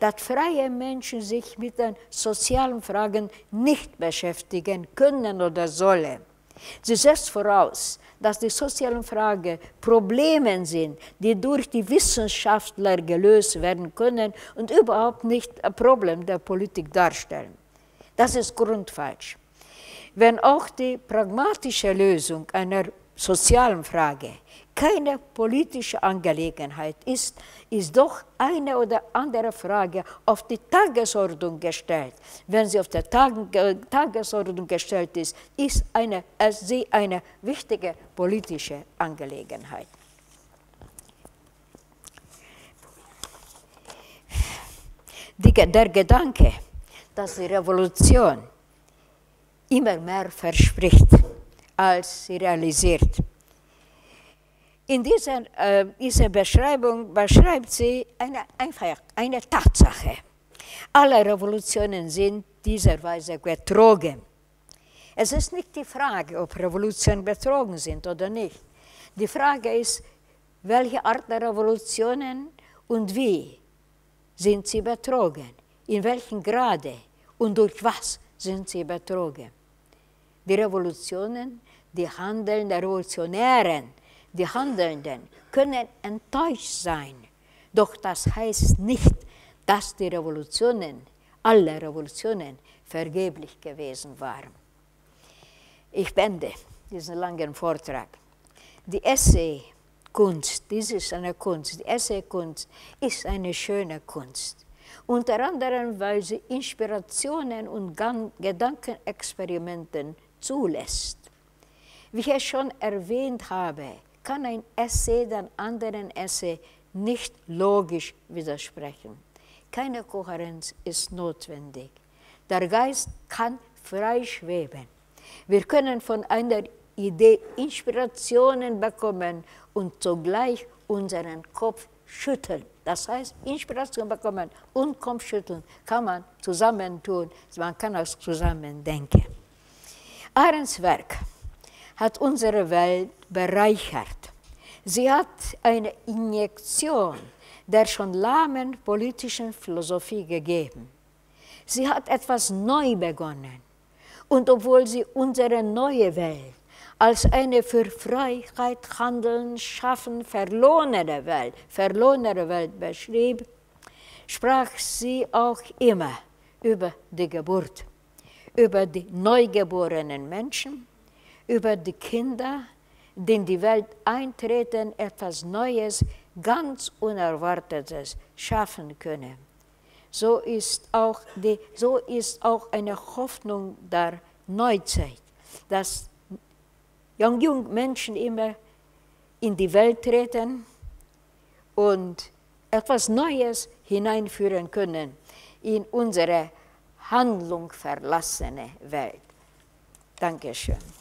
dass freie Menschen sich mit den sozialen Fragen nicht beschäftigen können oder sollen. Sie setzt voraus, dass die sozialen Fragen Probleme sind, die durch die Wissenschaftler gelöst werden können und überhaupt nicht ein Problem der Politik darstellen. Das ist grundfalsch. Wenn auch die pragmatische Lösung einer sozialen Frage keine politische Angelegenheit ist, ist doch eine oder andere Frage auf die Tagesordnung gestellt. Wenn sie auf der Tag Tagesordnung gestellt ist, ist eine, ist sie eine wichtige politische Angelegenheit. der Gedanke, dass die Revolution immer mehr verspricht, als sie realisiert. In dieser, äh, dieser Beschreibung beschreibt sie eine, einfach eine Tatsache. Alle Revolutionen sind dieser Weise betrogen. Es ist nicht die Frage, ob Revolutionen betrogen sind oder nicht. Die Frage ist, welche Art der Revolutionen und wie sind sie betrogen? In welchem Grade und durch was sind sie betrogen? Die Revolutionen, die Handeln der Revolutionären, die Handelnden können enttäuscht sein. Doch das heißt nicht, dass die Revolutionen, alle Revolutionen, vergeblich gewesen waren. Ich beende diesen langen Vortrag. Die Essay-Kunst, dies ist eine Kunst, die Essay-Kunst ist eine schöne Kunst. Unter anderem, weil sie Inspirationen und Gedankenexperimenten zulässt. Wie ich es schon erwähnt habe, kann ein Essay dem anderen Essay nicht logisch widersprechen. Keine Kohärenz ist notwendig. Der Geist kann frei schweben. Wir können von einer Idee Inspirationen bekommen und zugleich unseren Kopf schütteln. Das heißt, Inspiration bekommen und Kopf schütteln kann man zusammentun, man kann auch zusammen denken. Arends Werk hat unsere Welt bereichert. Sie hat eine Injektion der schon lahmen politischen Philosophie gegeben. Sie hat etwas neu begonnen. Und obwohl sie unsere neue Welt als eine für Freiheit, Handeln, Schaffen verlorene Welt, verlorene Welt beschrieb, sprach sie auch immer über die Geburt, über die neugeborenen Menschen, über die Kinder, die in die Welt eintreten, etwas Neues, ganz Unerwartetes schaffen können. So ist auch, die, so ist auch eine Hoffnung der Neuzeit, dass jung, jung Menschen immer in die Welt treten und etwas Neues hineinführen können in unsere Handlung verlassene Welt. Dankeschön.